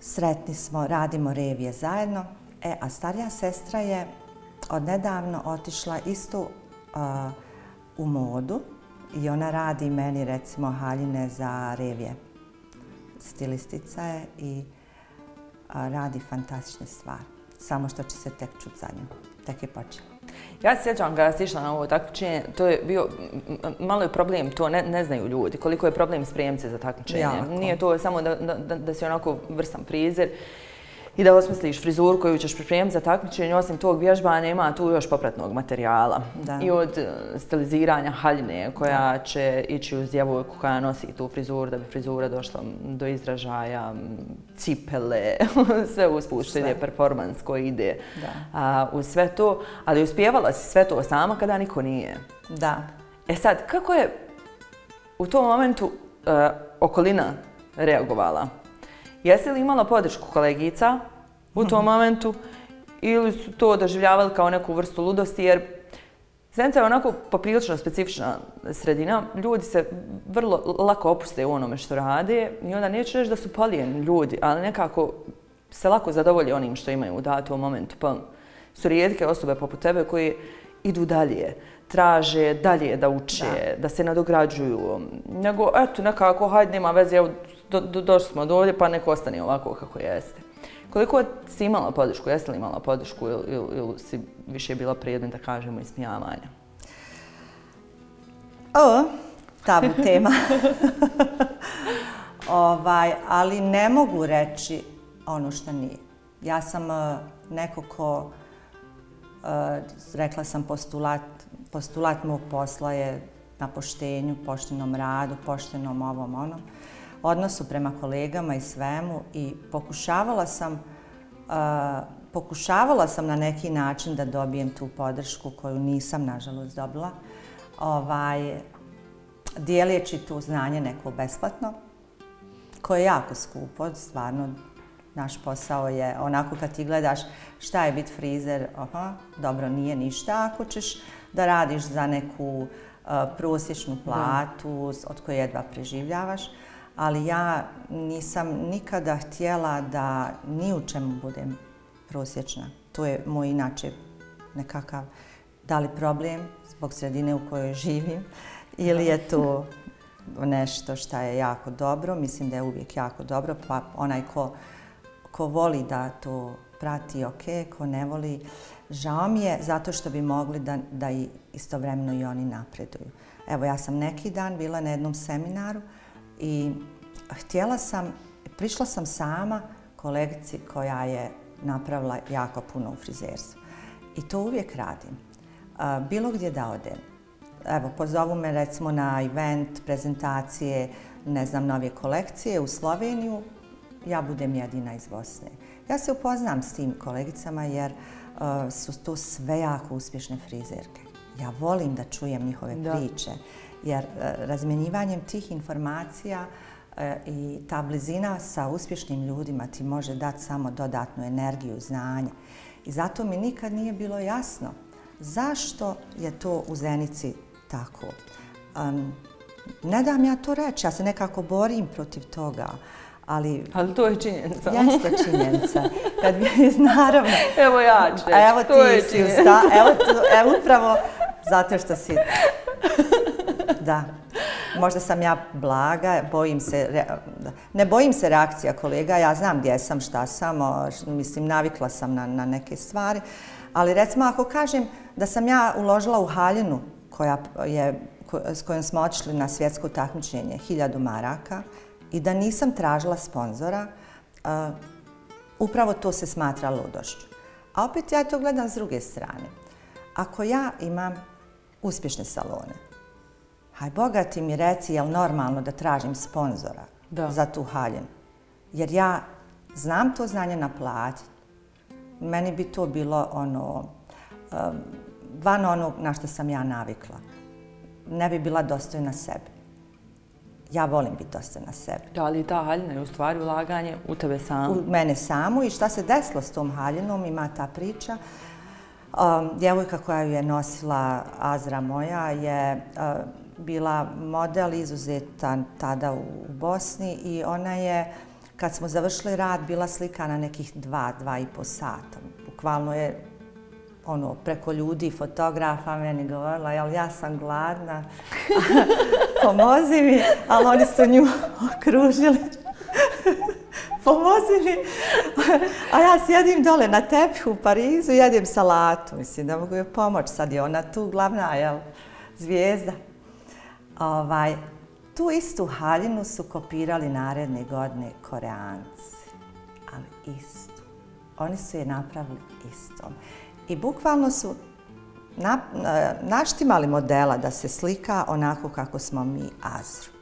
sretni smo, radimo revije zajedno. E, a starija sestra je odnedavno otišla isto uh, u modu i ona radi meni recimo haljine za revije. Stilistica je i radi fantastične stvari. Samo što će se tek čut za nju. Tek je počela. Ja se sjećam kada si išla na ovo takmičenje, to je bio, malo je problem, to ne, ne znaju ljudi, koliko je problem spremce za takmičenje. Jako. Nije to samo da, da, da, si onako vrstan frizer i da osmisliš frizuru koju ćeš pripremiti za takmičenje, osim tog vježbanja ima tu još popratnog materijala. Da. I od e, stiliziranja haljine koja da. će ići uz djevojku koja nosi tu frizuru da bi frizura došla do izražaja, cipele, [laughs] sve usput što ide performans koji ide da. a, u sve to. Ali uspjevala si sve to sama kada niko nije. Da. E sad, kako je u tom momentu uh, okolina reagovala? Jesi li imala podršku kolegica u tom momentu ili su to doživljavali kao neku vrstu ludosti jer Zenica je onako poprilično specifična sredina. Ljudi se vrlo lako opuste u onome što rade i onda neću reći da su polijeni ljudi, ali nekako se lako zadovolje onim što imaju u datom momentu. Pa su rijetke osobe poput tebe koji idu dalje, traže dalje da uče, da, da se nadograđuju. Nego, eto, nekako, hajde, nema veze, evo, do, do, došli smo do ovdje, pa neko ostane ovako kako jeste. Koliko si imala podršku? Jeste li imala podršku ili, ili, ili si više bila prijedna, da kažemo, ismijavanja? O, tabu tema. [laughs] ovaj, ali ne mogu reći ono što nije. Ja sam uh, neko ko, uh, rekla sam postulat, postulat mog posla je na poštenju, poštenom radu, poštenom ovom onom odnosu prema kolegama i svemu i pokušavala sam uh, pokušavala sam na neki način da dobijem tu podršku koju nisam nažalost dobila. Ovaj dijeleći tu znanje neko besplatno koje je jako skupo, stvarno naš posao je onako kad ti gledaš šta je bit frizer, aha, dobro, nije ništa ako ćeš da radiš za neku prosječnu platu od koje jedva preživljavaš ali ja nisam nikada htjela da ni u čemu budem prosječna. To je moj inače nekakav, da li problem zbog sredine u kojoj živim ili je to nešto što je jako dobro. Mislim da je uvijek jako dobro, pa onaj ko, ko voli da to prati, ok, ko ne voli, žao mi je zato što bi mogli da, da i istovremeno i oni napreduju. Evo, ja sam neki dan bila na jednom seminaru i htjela sam, prišla sam sama kolegici koja je napravila jako puno u frizerstvu. I to uvijek radim. Bilo gdje da odem. Evo, pozovu me recimo na event, prezentacije, ne znam, nove kolekcije u Sloveniju, ja budem jedina iz Bosne. Ja se upoznam s tim kolegicama jer uh, su to sve jako uspješne frizerke. Ja volim da čujem njihove da. priče jer uh, razmenjivanjem tih informacija uh, i ta blizina sa uspješnim ljudima ti može dati samo dodatnu energiju, znanje. I zato mi nikad nije bilo jasno zašto je to u Zenici tako. Um, ne dam ja to reći, ja se nekako borim protiv toga. Ali, ali to je činjenica. [laughs] Jeste činjenica. Kad bi, [laughs] naravno. Evo ja ću reći, evo to je činjenica. Usta, evo, evo upravo zato što si... Da. Možda sam ja blaga, bojim se, ne bojim se reakcija kolega, ja znam gdje sam, šta sam, mislim, navikla sam na, na neke stvari, ali recimo ako kažem da sam ja uložila u haljinu koja je, s kojom smo otišli na svjetsko takmičenje, hiljadu maraka, i da nisam tražila sponzora, uh, upravo to se smatra ludošću. A opet ja to gledam s druge strane. Ako ja imam uspješne salone, haj Boga ti mi reci je li normalno da tražim sponzora da. za tu haljenu. Jer ja znam to znanje naplatiti. Meni bi to bilo ono, um, van onog na što sam ja navikla. Ne bi bila dostojna sebi ja volim biti dosta na sebi. Da, ali ta haljina je u stvari ulaganje u tebe samu? U mene samu i šta se desilo s tom haljinom, ima ta priča. Um, djevojka koja ju je nosila Azra moja je uh, bila model izuzetan tada u Bosni i ona je, kad smo završili rad, bila slika na nekih dva, dva i po sata. Bukvalno je ono, preko ljudi, fotografa, meni govorila, jel, ja sam gladna, [laughs] pomozi mi, ali oni su nju okružili. [laughs] pomozi mi. A ja sjedim dole na tepihu u Parizu i jedim salatu. Mislim da mogu joj pomoći. Sad je ona tu glavna, jel, zvijezda. Ovaj, tu istu haljinu su kopirali naredne godine koreanci. Ali istu. Oni su je napravili istom. I bukvalno su na, e, naštimali modela da se slika onako kako smo mi Azru.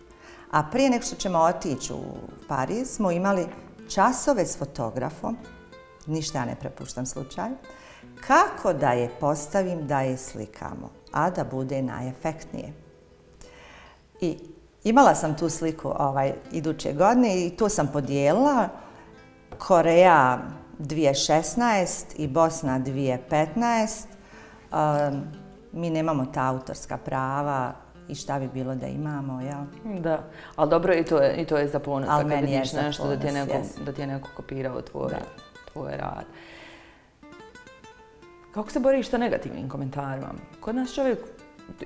A prije nek što ćemo otići u Pariz, smo imali časove s fotografom, ništa ja ne prepuštam slučaj, kako da je postavim da je slikamo, a da bude najefektnije. I imala sam tu sliku ovaj, iduće godine i to sam podijelila. Koreja 2016 i Bosna 2015. Um, mi nemamo ta autorska prava i šta bi bilo da imamo, ja? Da, ali dobro i to je, i to je za ponos. Ali meni je nešto ponos, da ti je neko, yes. da ti je neko kopirao tvoj, tvoj rad. Kako se boriš sa negativnim komentarima? Kod nas čovjek,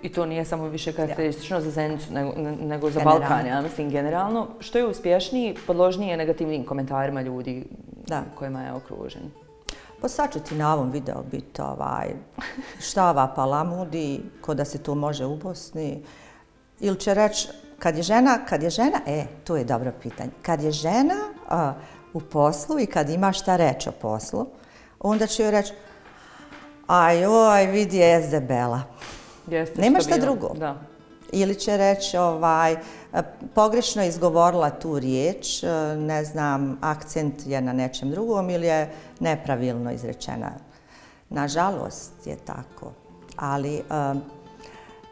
i to nije samo više karakteristično za Zenicu, nego, nego za generalno. Balkan, ja mislim generalno, što je uspješniji, podložniji negativnim komentarima ljudi da. kojima je okružen. Pa sad će ti na ovom videu biti ovaj, šta ova palamudi, ko da se to može u Bosni. Ili će reći, kad je žena, kad je žena, e, to je dobro pitanje. Kad je žena a, u poslu i kad ima šta reći o poslu, onda će joj reći, aj, oj, vidi je debela. Jeste, Nema šta drugo. Da. Ili će reći, ovaj, pogrešno izgovorila tu riječ, ne znam, akcent je na nečem drugom ili je nepravilno izrečena. Nažalost je tako, ali um,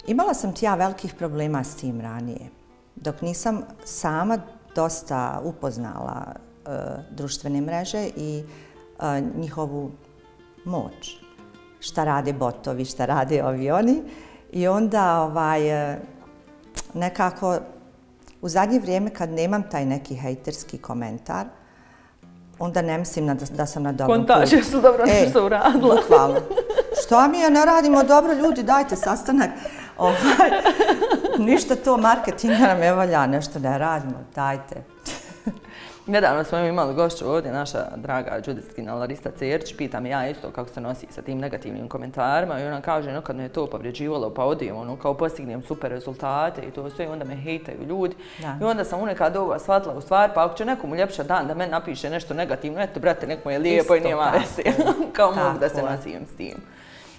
imala sam ti ja velikih problema s tim ranije. Dok nisam sama dosta upoznala uh, društvene mreže i uh, njihovu moć. Šta rade botovi, šta rade avioni. I onda ovaj, nekako u zadnje vrijeme kad nemam taj neki hejterski komentar, onda ne mislim da, da sam na dobrom putu. Kontaže [laughs] su dobro e, nešto uradila. Bukvalno. Što mi je, ne radimo dobro, ljudi, dajte sastanak. Ovaj, ništa to marketinga nam ne valja, nešto ne radimo, dajte. Nedavno smo imali gošću ovdje, naša draga džudistkina Larista Cerć, pita me ja isto kako se nosi sa tim negativnim komentarima i ona kaže, no kad me je to povređivalo, pa odijem, ono, kao postignem super rezultate i to sve, onda me hejtaju ljudi. Da. I onda sam unekad ovo shvatila u stvar, pa ako će nekom uljepša dan da me napiše nešto negativno, eto, brate, neko je lijepo isto i nema vese, kao mogu da se nosim s tim.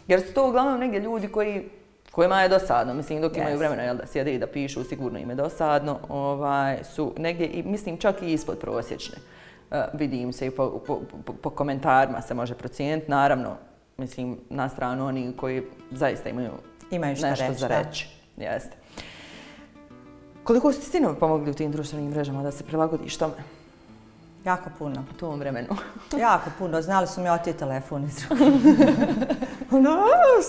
Jer su to uglavnom negdje ljudi koji kojima je dosadno, mislim, dok yes. imaju vremena jel, da sjede i da pišu, sigurno im je dosadno, ovaj, su negdje, i, mislim, čak i ispod prosječne. Uh, vidim se i po, po, po, po komentarima se može procijeniti, naravno, mislim, na stranu oni koji zaista imaju, imaju nešto reći, za reći. Jeste. Koliko ste sinovi pomogli u tim društvenim mrežama da se prilagodiš tome? Jako puno. U tom vremenu. jako puno. Znali su mi otije telefon iz [laughs] ono,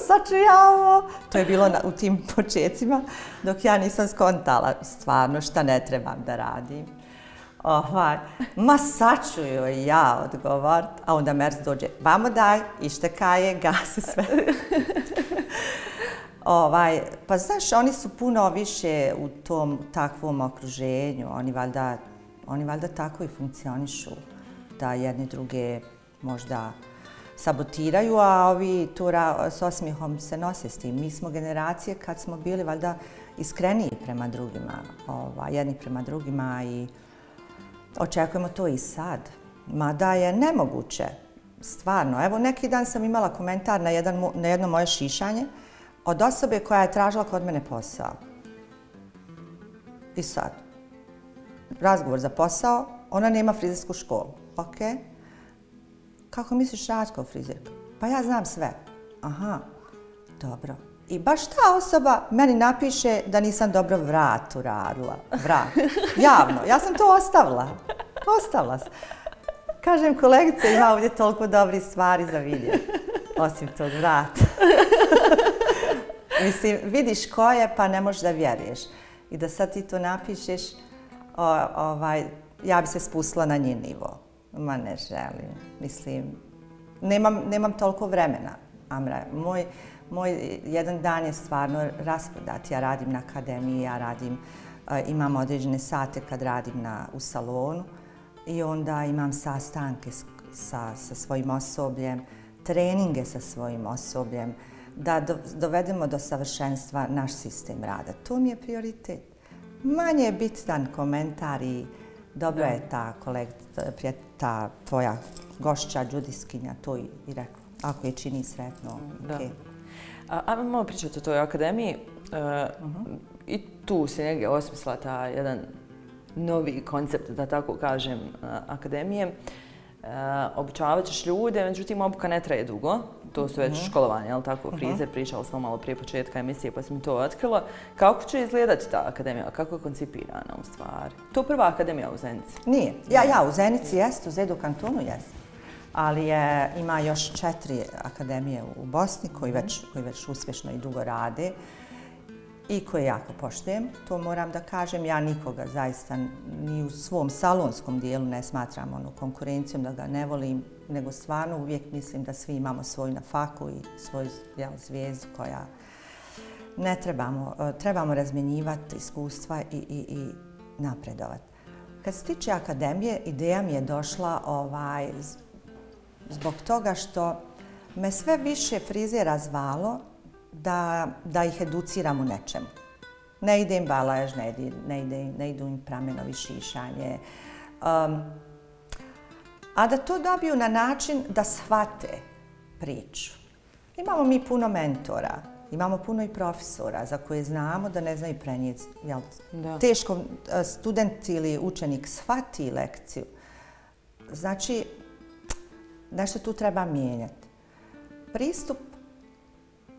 sad ću ja ovo. To je bilo na, u tim početcima, dok ja nisam skontala stvarno šta ne trebam da radim. Ovaj, ma sad ću joj ja odgovor, a onda Merz dođe, vamo daj, ište kaje, gasi sve. ovaj, pa znaš, oni su puno više u tom takvom okruženju, oni valjda, oni valjda tako i funkcionišu, da jedni druge možda sabotiraju, a ovi tu s osmihom se nose s tim. Mi smo generacije kad smo bili valjda iskreniji prema drugima, ova, jedni prema drugima i očekujemo to i sad. Mada je nemoguće, stvarno. Evo, neki dan sam imala komentar na, jedan, na jedno moje šišanje od osobe koja je tražila kod mene posao. I sad, razgovor za posao, ona nema frizersku školu. Okej. Okay kako misliš raditi kao frizerka? Pa ja znam sve. Aha, dobro. I baš ta osoba meni napiše da nisam dobro vrat uradila. Vrat. Javno. Ja sam to ostavila. Ostavila sam. Kažem, kolegice, ima ovdje toliko dobri stvari za vidjeti. Osim tog vrata. [laughs] Mislim, vidiš ko je, pa ne možeš da vjeruješ. I da sad ti to napišeš, o, ovaj, ja bi se spustila na njen nivo. Ma ne želim. Mislim, nemam, nemam toliko vremena, Amra. Moj, moj jedan dan je stvarno rasprodat. Ja radim na akademiji, ja radim, eh, imam određene sate kad radim na, u salonu i onda imam sastanke sa, sa svojim osobljem, treninge sa svojim osobljem, da do, dovedemo do savršenstva naš sistem rada. To mi je prioritet. Manje je bitan komentar i dobro je ta kolegica, ta tvoja gošća, džudiskinja, to i, i rekla. Ako je čini sretno, da. Okay. Ajmo malo pričati o toj akademiji. Uh, uh -huh. I tu se negdje osmisla ta jedan novi koncept, da tako kažem, akademije. Uh, obučavat ćeš ljude, međutim, obuka ne traje dugo to su već uh mhm. -huh. školovanje, jel tako, mhm. frizer, uh -huh. pričali smo malo prije početka emisije pa smo to otkrila. Kako će izgledati ta akademija, kako je koncipirana u stvari? To je prva akademija u Zenici? Nije. Ja, ja u Zenici jest, u Zedu kantonu jest. Ali je, ima još četiri akademije u Bosni koji mhm. već, koji već uspješno i dugo rade i koje jako poštujem. To moram da kažem. Ja nikoga zaista ni u svom salonskom dijelu ne smatram onu konkurencijom da ga ne volim nego stvarno uvijek mislim da svi imamo svoju na faku i svoju jel, zvijezdu koja ne trebamo, e, trebamo razmjenjivati iskustva i, i, i napredovati. Kad se tiče akademije, ideja mi je došla ovaj, zbog toga što me sve više frizera zvalo da, da ih educiram u nečemu. Ne ide im balaž, ne, ide, ne, ide, ne idu im pramenovi šišanje. Um, a da to dobiju na način da shvate priču. Imamo mi puno mentora, imamo puno i profesora za koje znamo da ne znaju prenijeti. Jel, da. Teško e, student ili učenik shvati lekciju. Znači, nešto tu treba mijenjati. Pristup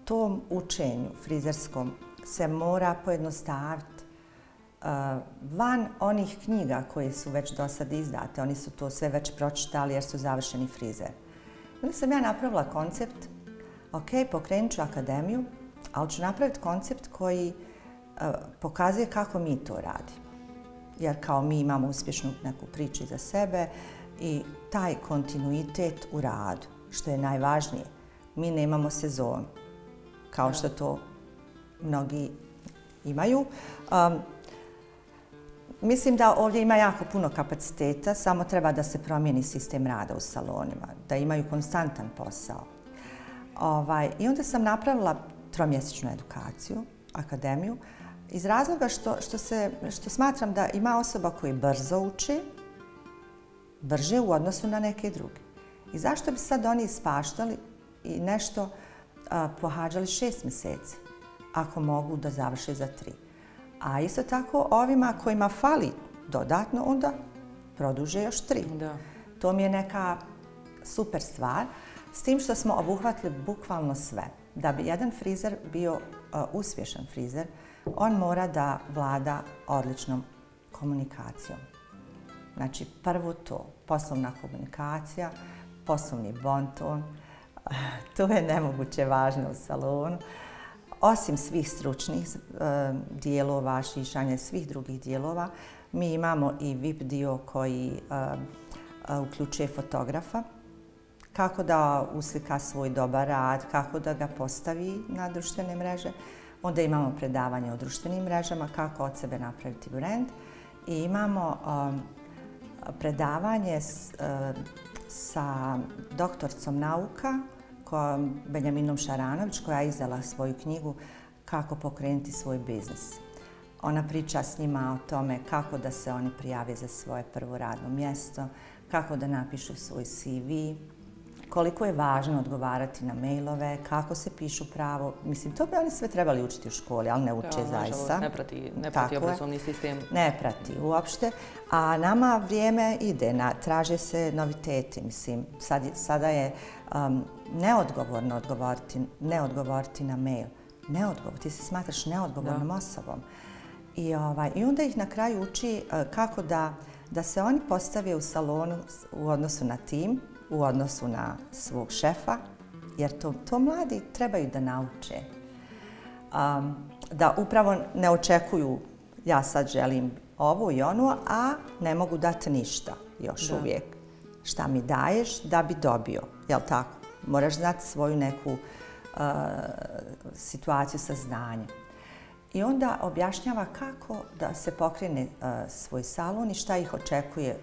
tom učenju frizerskom se mora pojednostaviti e, van onih knjiga koje su već do sad izdate, oni su to sve već pročitali jer su završeni frizer. Onda sam ja napravila koncept, ok, pokrenut ću akademiju, ali ću napraviti koncept koji e, pokazuje kako mi to radimo. jer kao mi imamo uspješnu neku priču za sebe i taj kontinuitet u radu, što je najvažnije. Mi nemamo sezonu, kao što to mnogi imaju. Um, mislim da ovdje ima jako puno kapaciteta, samo treba da se promijeni sistem rada u salonima, da imaju konstantan posao. Ovaj, I onda sam napravila tromjesečnu edukaciju, akademiju, iz razloga što, što, se, što smatram da ima osoba koji brzo uči, brže u odnosu na neke druge. I zašto bi sad oni ispaštali i nešto a, pohađali šest mjeseci, ako mogu da završe za tri? A isto tako ovima kojima fali dodatno, onda produže još tri. Da. To mi je neka super stvar. S tim što smo obuhvatili bukvalno sve. Da bi jedan frizer bio uh, uspješan frizer, on mora da vlada odličnom komunikacijom. Znači, prvo to, poslovna komunikacija, poslovni bonton, [laughs] to je nemoguće važno u salonu. Osim svih stručnih eh, dijelova, šišanja svih drugih dijelova, mi imamo i VIP dio koji eh, uključuje fotografa, kako da uslika svoj dobar rad, kako da ga postavi na društvene mreže. Onda imamo predavanje o društvenim mrežama, kako od sebe napraviti brand. I imamo um, predavanje s, uh, sa doktorcom nauka, koja, Benjaminom Šaranović, koja je izdala svoju knjigu Kako pokrenuti svoj biznis. Ona priča s njima o tome kako da se oni prijave za svoje prvo radno mjesto, kako da napišu svoj CV, koliko je važno odgovarati na mailove, kako se pišu pravo. Mislim, to bi oni sve trebali učiti u školi, ali ne uče ja, zaista. Ne prati, ne prati obrazovni sistem. Ne prati uopšte. A nama vrijeme ide, na, traže se noviteti. Mislim, sad, sada je um, neodgovorno odgovoriti, ne odgovoriti na mail. Neodgovor, ti se smatraš neodgovornom da. osobom. I, ovaj, I onda ih na kraju uči uh, kako da, da se oni postave u salonu u odnosu na tim, u odnosu na svog šefa, jer to, to mladi trebaju da nauče. Um, da upravo ne očekuju ja sad želim ovo i ono, a ne mogu dati ništa još da. uvijek. Šta mi daješ da bi dobio, jel tako? Moraš znati svoju neku uh, situaciju sa znanjem. I onda objašnjava kako da se pokrene uh, svoj salon i šta ih očekuje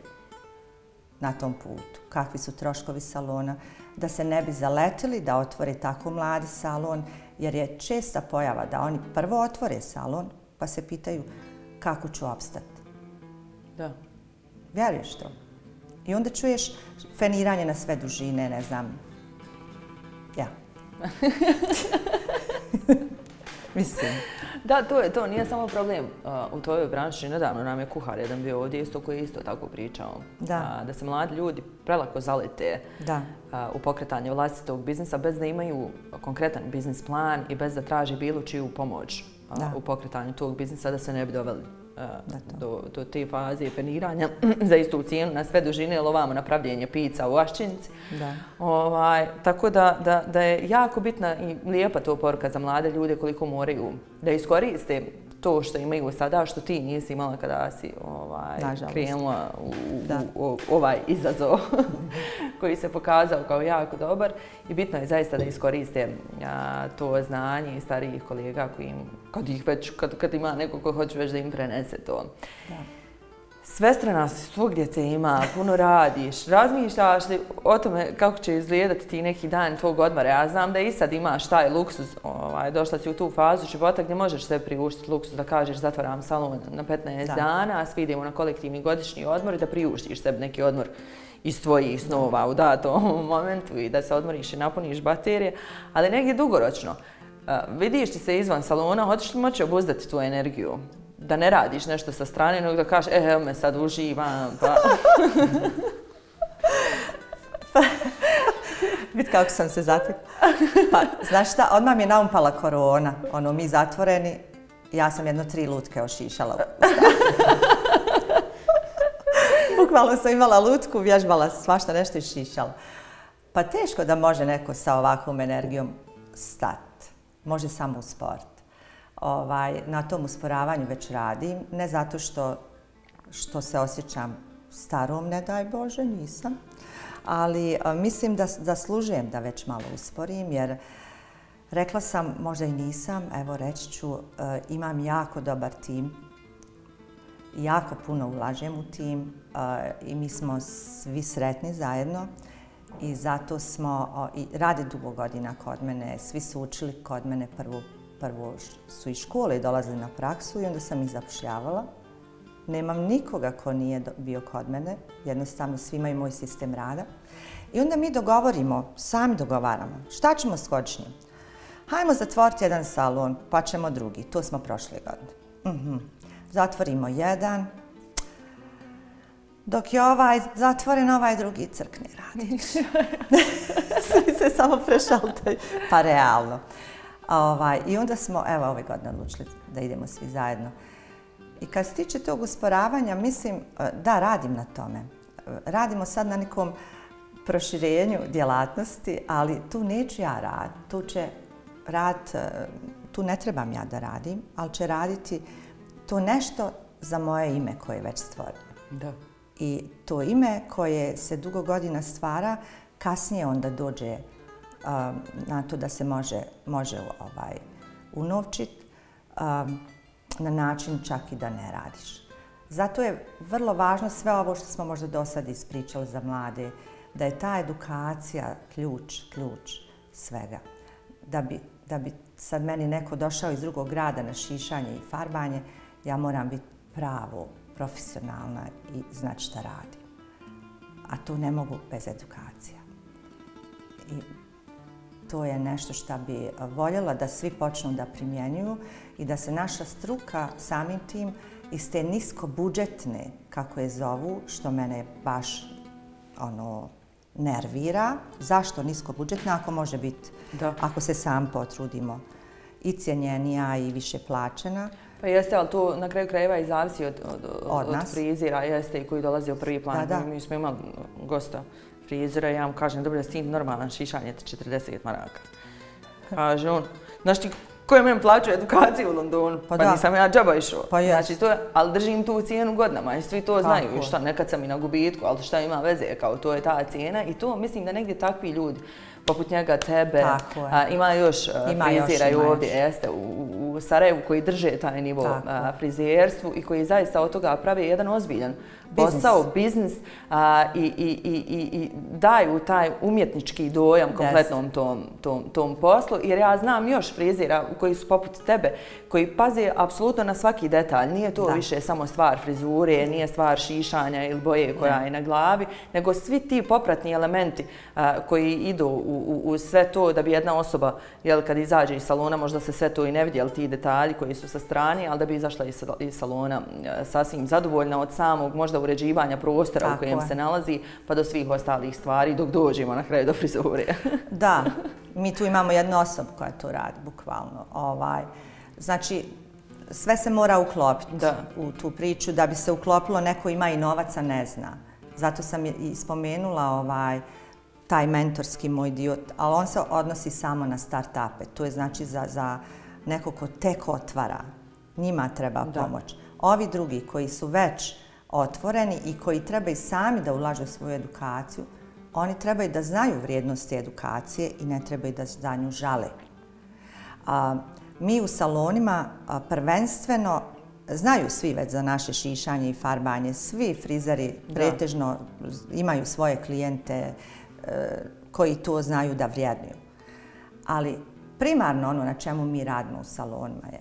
na tom putu, kakvi su troškovi salona, da se ne bi zaletili da otvore tako mladi salon, jer je česta pojava da oni prvo otvore salon, pa se pitaju kako ću obstati. Da. Vjeruješ to? I onda čuješ feniranje na sve dužine, ne znam. Ja. [laughs] Mislim. Da, to je to. Nije samo problem uh, u tvojoj branši. Nedavno nam je kuhar jedan bio ovdje isto koji isto tako pričao. Da. Uh, da se mladi ljudi prelako zalete da. Uh, u pokretanje vlastitog biznisa bez da imaju konkretan biznis plan i bez da traži bilo čiju pomoć uh, u pokretanju tog biznisa da se ne bi doveli do, do te faze peniranja [clears throat] za istu cijenu na sve dužine ili ovamo napravljenje pizza u Aščinici. Da. Ovaj, tako da, da, da je jako bitna i lijepa to poruka za mlade ljude koliko moraju da iskoriste to što imaju sada, što ti nisi imala kada si ovaj, krenula u, u, u, ovaj izazov [laughs] koji se pokazao kao jako dobar. I bitno je zaista da iskoriste a, to znanje i starijih kolega koji im, kad, ih već, kad, kad ima neko ko hoće već da im prenese to. Da svestrana si svugdje te ima, puno radiš, razmišljaš li o tome kako će izgledati ti neki dan tvog odmora. Ja znam da i sad imaš taj luksuz, ovaj, došla si u tu fazu života gdje možeš sve priuštiti luksuz da kažeš zatvaram salon na 15 da. dana, a svi idemo na kolektivni godišnji odmor i da priuštiš sebi neki odmor iz tvojih snova u datom [laughs] momentu i da se odmoriš i napuniš baterije, ali negdje dugoročno. Uh, vidiš ti se izvan salona, hoćeš li moći obuzdati tu energiju? Da ne radiš nešto sa strane, nego da kažeš, eh, evo me sad uživam, pa... pa Vid kako sam se zatekla. Pa, znaš šta, odmah mi je naumpala korona. Ono, mi zatvoreni, ja sam jedno tri lutke ošišala. [laughs] Bukvalno sam imala lutku, vježbala svašta nešto i šišala. Pa teško da može neko sa ovakvom energijom stati. Može samo u sport ovaj, na tom usporavanju već radim, ne zato što što se osjećam starom, ne daj Bože, nisam. Ali e, mislim da zaslužujem da već malo usporim, jer rekla sam, možda i nisam, evo reći ću, e, imam jako dobar tim. Jako puno ulažem u tim e, i mi smo svi sretni zajedno i zato smo, i radi dugo godina kod mene, svi su učili kod mene prvo, prvo su iz škole dolazili na praksu i onda sam ih zapošljavala. Nemam nikoga ko nije bio kod mene, jednostavno svi imaju moj sistem rada. I onda mi dogovorimo, sami dogovaramo, šta ćemo s godišnjim? Hajmo zatvoriti jedan salon, pa ćemo drugi. To smo prošle godine. Uh mhm. -huh. Zatvorimo jedan, dok je ovaj zatvoren, ovaj drugi crkne radi. [laughs] [laughs] Svi se samo prešaltaju. Pa realno. Ovaj, I onda smo, evo, ove godine odlučili da idemo svi zajedno. I kad se tiče tog usporavanja, mislim, e, da, radim na tome. E, radimo sad na nekom proširenju djelatnosti, ali tu neću ja rad. Tu će rad, e, tu ne trebam ja da radim, ali će raditi to nešto za moje ime koje je već stvoreno. Da. I to ime koje se dugo godina stvara, kasnije onda dođe Um, na to da se može, može ovaj, unovčiti um, na način čak i da ne radiš. Zato je vrlo važno sve ovo što smo možda do sad ispričali za mlade, da je ta edukacija ključ, ključ svega. Da bi, da bi sad meni neko došao iz drugog grada na šišanje i farbanje, ja moram biti pravo, profesionalna i znači šta radim. A to ne mogu bez edukacija. To je nešto što bi voljela da svi počnu da primjenjuju i da se naša struka samim tim iz te niskobudžetne, kako je zovu, što mene baš ono, nervira. Zašto niskobudžetna ako može biti, ako se sam potrudimo, i cijenjenija i više plaćena. Pa jeste, ali to na kraju krajeva i zavisi od, od, od, od frizira, jeste, i koji dolazi u prvi plan. Da, da. Mi smo imali gosta frizira i ja mu kažem, dobro, s tim normalan šišanje 40 maraka. Kaže on, znaš ti ko je meni plaćao edukaciju u Londonu? Pa, pa nisam ja džaba išao. Pa znači, to je, ali držim tu cijenu godinama i svi to znaju. Tako. Šta, nekad sam i na gubitku, ali šta ima veze, kao to je ta cijena. I to mislim da negdje takvi ljudi, poput njega, tebe, a, ima još ima frizira i ovdje, jeste, u, u Sarajevu koji drže taj nivo a, frizerstvu i koji zaista od toga pravi jedan ozbiljan posao, biznis a, i, i, i, i daju taj umjetnički dojam kompletnom tom, tom, tom poslu. Jer ja znam još frizira koji su poput tebe, koji paze apsolutno na svaki detalj. Nije to da. više samo stvar frizure, nije stvar šišanja ili boje koja ne. je na glavi, nego svi ti popratni elementi a, koji idu u, u, u sve to da bi jedna osoba, jel, kad izađe iz salona, možda se sve to i ne vidi, ali ti detalji koji su sa strani, ali da bi izašla iz salona sasvim zadovoljna od samog možda uređivanja prostora Tako u kojem je. se nalazi, pa do svih ostalih stvari dok dođemo na kraju do frizure. [laughs] da, mi tu imamo jednu osobu koja to radi, bukvalno. Ovaj, znači, sve se mora uklopiti da. u tu priču. Da bi se uklopilo, neko ima i novaca, ne zna. Zato sam i spomenula ovaj, taj mentorski moj dio, ali on se odnosi samo na start-upe. To je znači za, za neko ko tek otvara. Njima treba pomoć. Ovi drugi koji su već otvoreni i koji trebaju sami da ulažu svoju edukaciju, oni trebaju da znaju vrijednosti edukacije i ne trebaju da za nju žale. A, mi u salonima a, prvenstveno znaju svi već za naše šišanje i farbanje. Svi frizeri pretežno imaju svoje klijente koji to znaju da vrijednuju. Ali primarno ono na čemu mi radimo u salonima je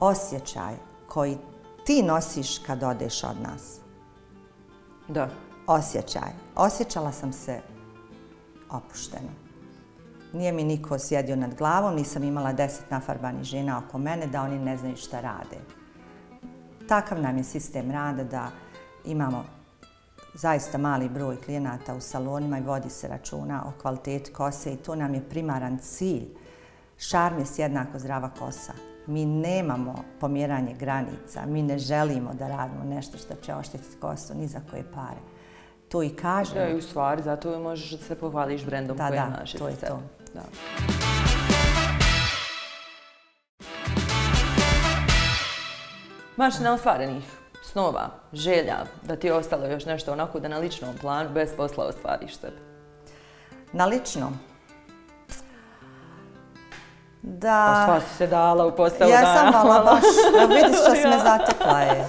osjećaj koji ti nosiš kad odeš od nas. Da. Osjećaj. Osjećala sam se opušteno. Nije mi niko sjedio nad glavom, nisam imala deset nafarbanih žena oko mene da oni ne znaju šta rade. Takav nam je sistem rada da imamo zaista mali broj klijenata u salonima i vodi se računa o kvaliteti kose i to nam je primaran cilj. Šarm je jednako zdrava kosa. Mi nemamo pomjeranje granica, mi ne želimo da radimo nešto što će oštetiti kosu ni za koje pare. To i kažem. Da, i u stvari, zato možeš da se pohvališ brendom koji imaš. Da, da, to je to. Da. Maš neostvarenih snova, želja, da ti je ostalo još nešto onako da na ličnom planu bez posla ostvariš sebe? Na ličnom? Da... Pa sva si se dala u postavu dana. Ja sam vala baš, [laughs] vidiš što si me zatekla je.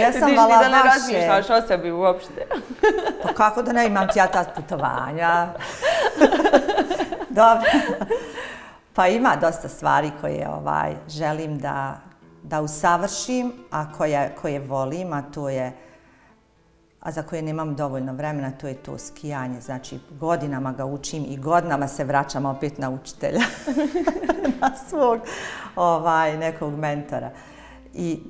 Ja sam vala baš... Ti da ne razmišljaš o sebi uopšte. [laughs] Pa kako da ne imam ti ja ta putovanja? [laughs] Dobro. Pa ima dosta stvari koje ovaj, želim da, da usavršim, a koje, koje volim, a to je a za koje nemam dovoljno vremena, to je to skijanje. Znači, godinama ga učim i godinama se vraćam opet na učitelja, [laughs] na svog ovaj, nekog mentora. I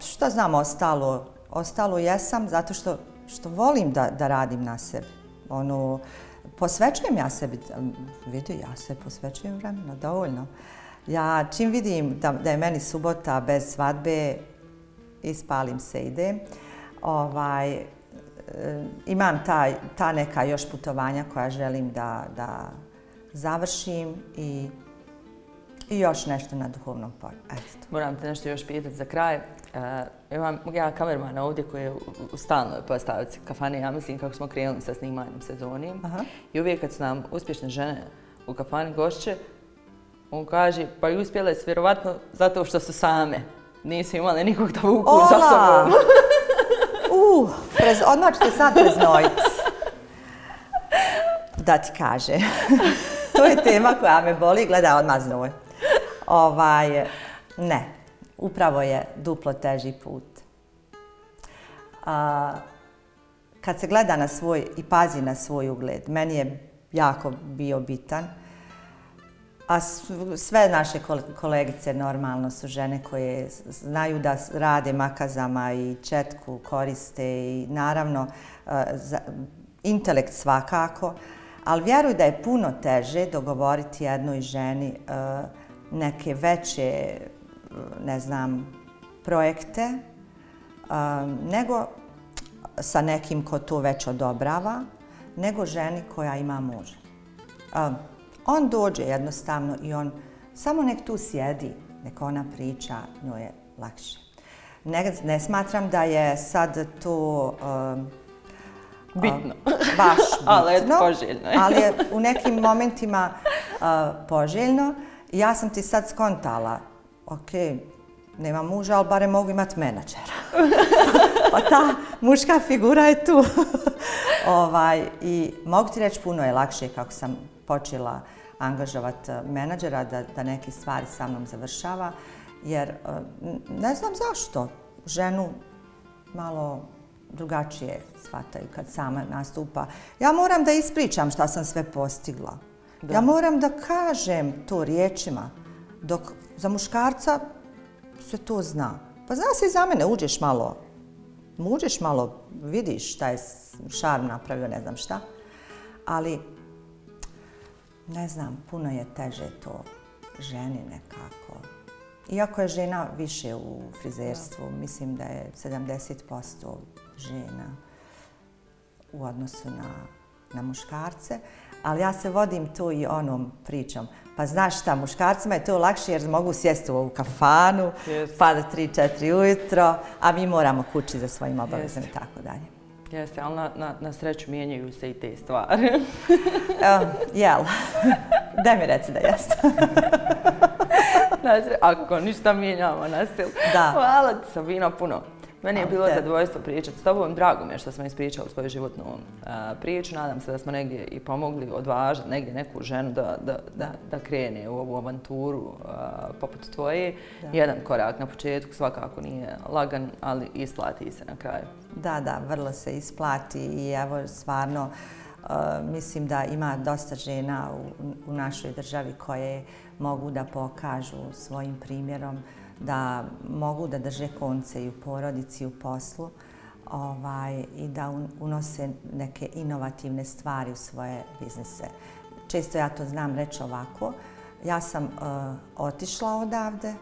što znam ostalo? Ostalo jesam zato što, što volim da, da radim na sebi. Ono, posvećujem ja sebi, vidi, ja se posvećujem vremena, dovoljno. Ja čim vidim da, da je meni subota bez svadbe, ispalim se, idem. Ovaj, e, imam ta, ta neka još putovanja koja želim da, da završim i, i još nešto na duhovnom polju. Moram te nešto još pitati za kraj. Uh, imam ja kamermana ovdje koji je u stalnoj postavici kafane. Ja mislim kako smo krenuli sa snimanjem sezoni. Aha. I uvijek kad su nam uspješne žene u kafani gošće, on kaže pa i uspjele su vjerovatno zato što su same. Nisu imale nikog da vuku Ola. za sobom. [laughs] uh, prez, odmah ću se sad preznojiti. Da ti kaže. [laughs] to je tema koja me boli, gleda odmah znoj. Ovaj, ne, upravo je duplo teži put. A, kad se gleda na svoj i pazi na svoj ugled, meni je jako bio bitan. A sve naše kolegice normalno su žene koje znaju da rade makazama i četku koriste i naravno e, intelekt svakako. Ali vjeruj da je puno teže dogovoriti jednoj ženi e, neke veće ne znam, projekte, e, nego sa nekim ko to već odobrava, nego ženi koja ima muža. Um, on dođe jednostavno i on samo nek tu sjedi, nek ona priča, njoj je lakše. Ne, ne smatram da je sad to... Um, bitno. Baš [laughs] bitno. ali je poželjno. ali je u nekim momentima uh, poželjno. Ja sam ti sad skontala ok, nema muža, ali bare mogu imati menadžera. [laughs] pa ta muška figura je tu. [laughs] ovaj, I mogu ti reći, puno je lakše kako sam počela angažovati eh, menadžera da, da neke stvari sa mnom završava, jer eh, ne znam zašto ženu malo drugačije shvataju kad sama nastupa. Ja moram da ispričam šta sam sve postigla. Da. Ja moram da kažem to riječima, dok za muškarca se to zna. Pa zna se i za mene, uđeš malo, uđeš malo, vidiš šta je šarm napravio, ne znam šta. Ali, ne znam, puno je teže to ženi nekako. Iako je žena više u frizerstvu, mislim da je 70% žena u odnosu na, na muškarce, ali ja se vodim tu i onom pričom. Pa znaš šta, muškarcima je to lakše jer mogu sjesti u ovu kafanu, yes. pa do 3-4 ujutro, a mi moramo kući za svojim obavezom i tako dalje. Jeste, ali na, na, na sreću mijenjaju se i te stvari. um, [laughs] jel, [laughs] daj mi reci da jeste. [laughs] znači, ako ništa mijenjamo na stilu. Da. Hvala ti, Sabina, puno. Meni je bilo zadovoljstvo pričati s tobom. Drago mi je što smo ispričali svoju životnu priču. Nadam se da smo negdje i pomogli odvažati negdje neku ženu da, da, da, da krene u ovu avanturu poput tvoje. Jedan korak na početku svakako nije lagan, ali isplati se na kraju. Da, da, vrlo se isplati i evo stvarno e, mislim da ima dosta žena u, u našoj državi koje mogu da pokažu svojim primjerom da mogu da drže konce i u porodici i u poslu ovaj, i da unose neke inovativne stvari u svoje biznise. Često ja to znam reći ovako. Ja sam uh, otišla odavde,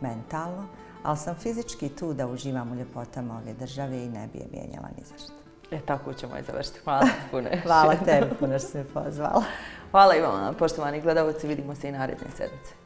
mentalno, ali sam fizički tu da uživam u ljepotama ove države i ne bi je mijenjala ni za što. E, tako ćemo i završiti. Hvala puno. Hvala tebi [laughs] puno što se pozvala. Hvala i vama, poštovani gledalci. Vidimo se i naredne sedmice.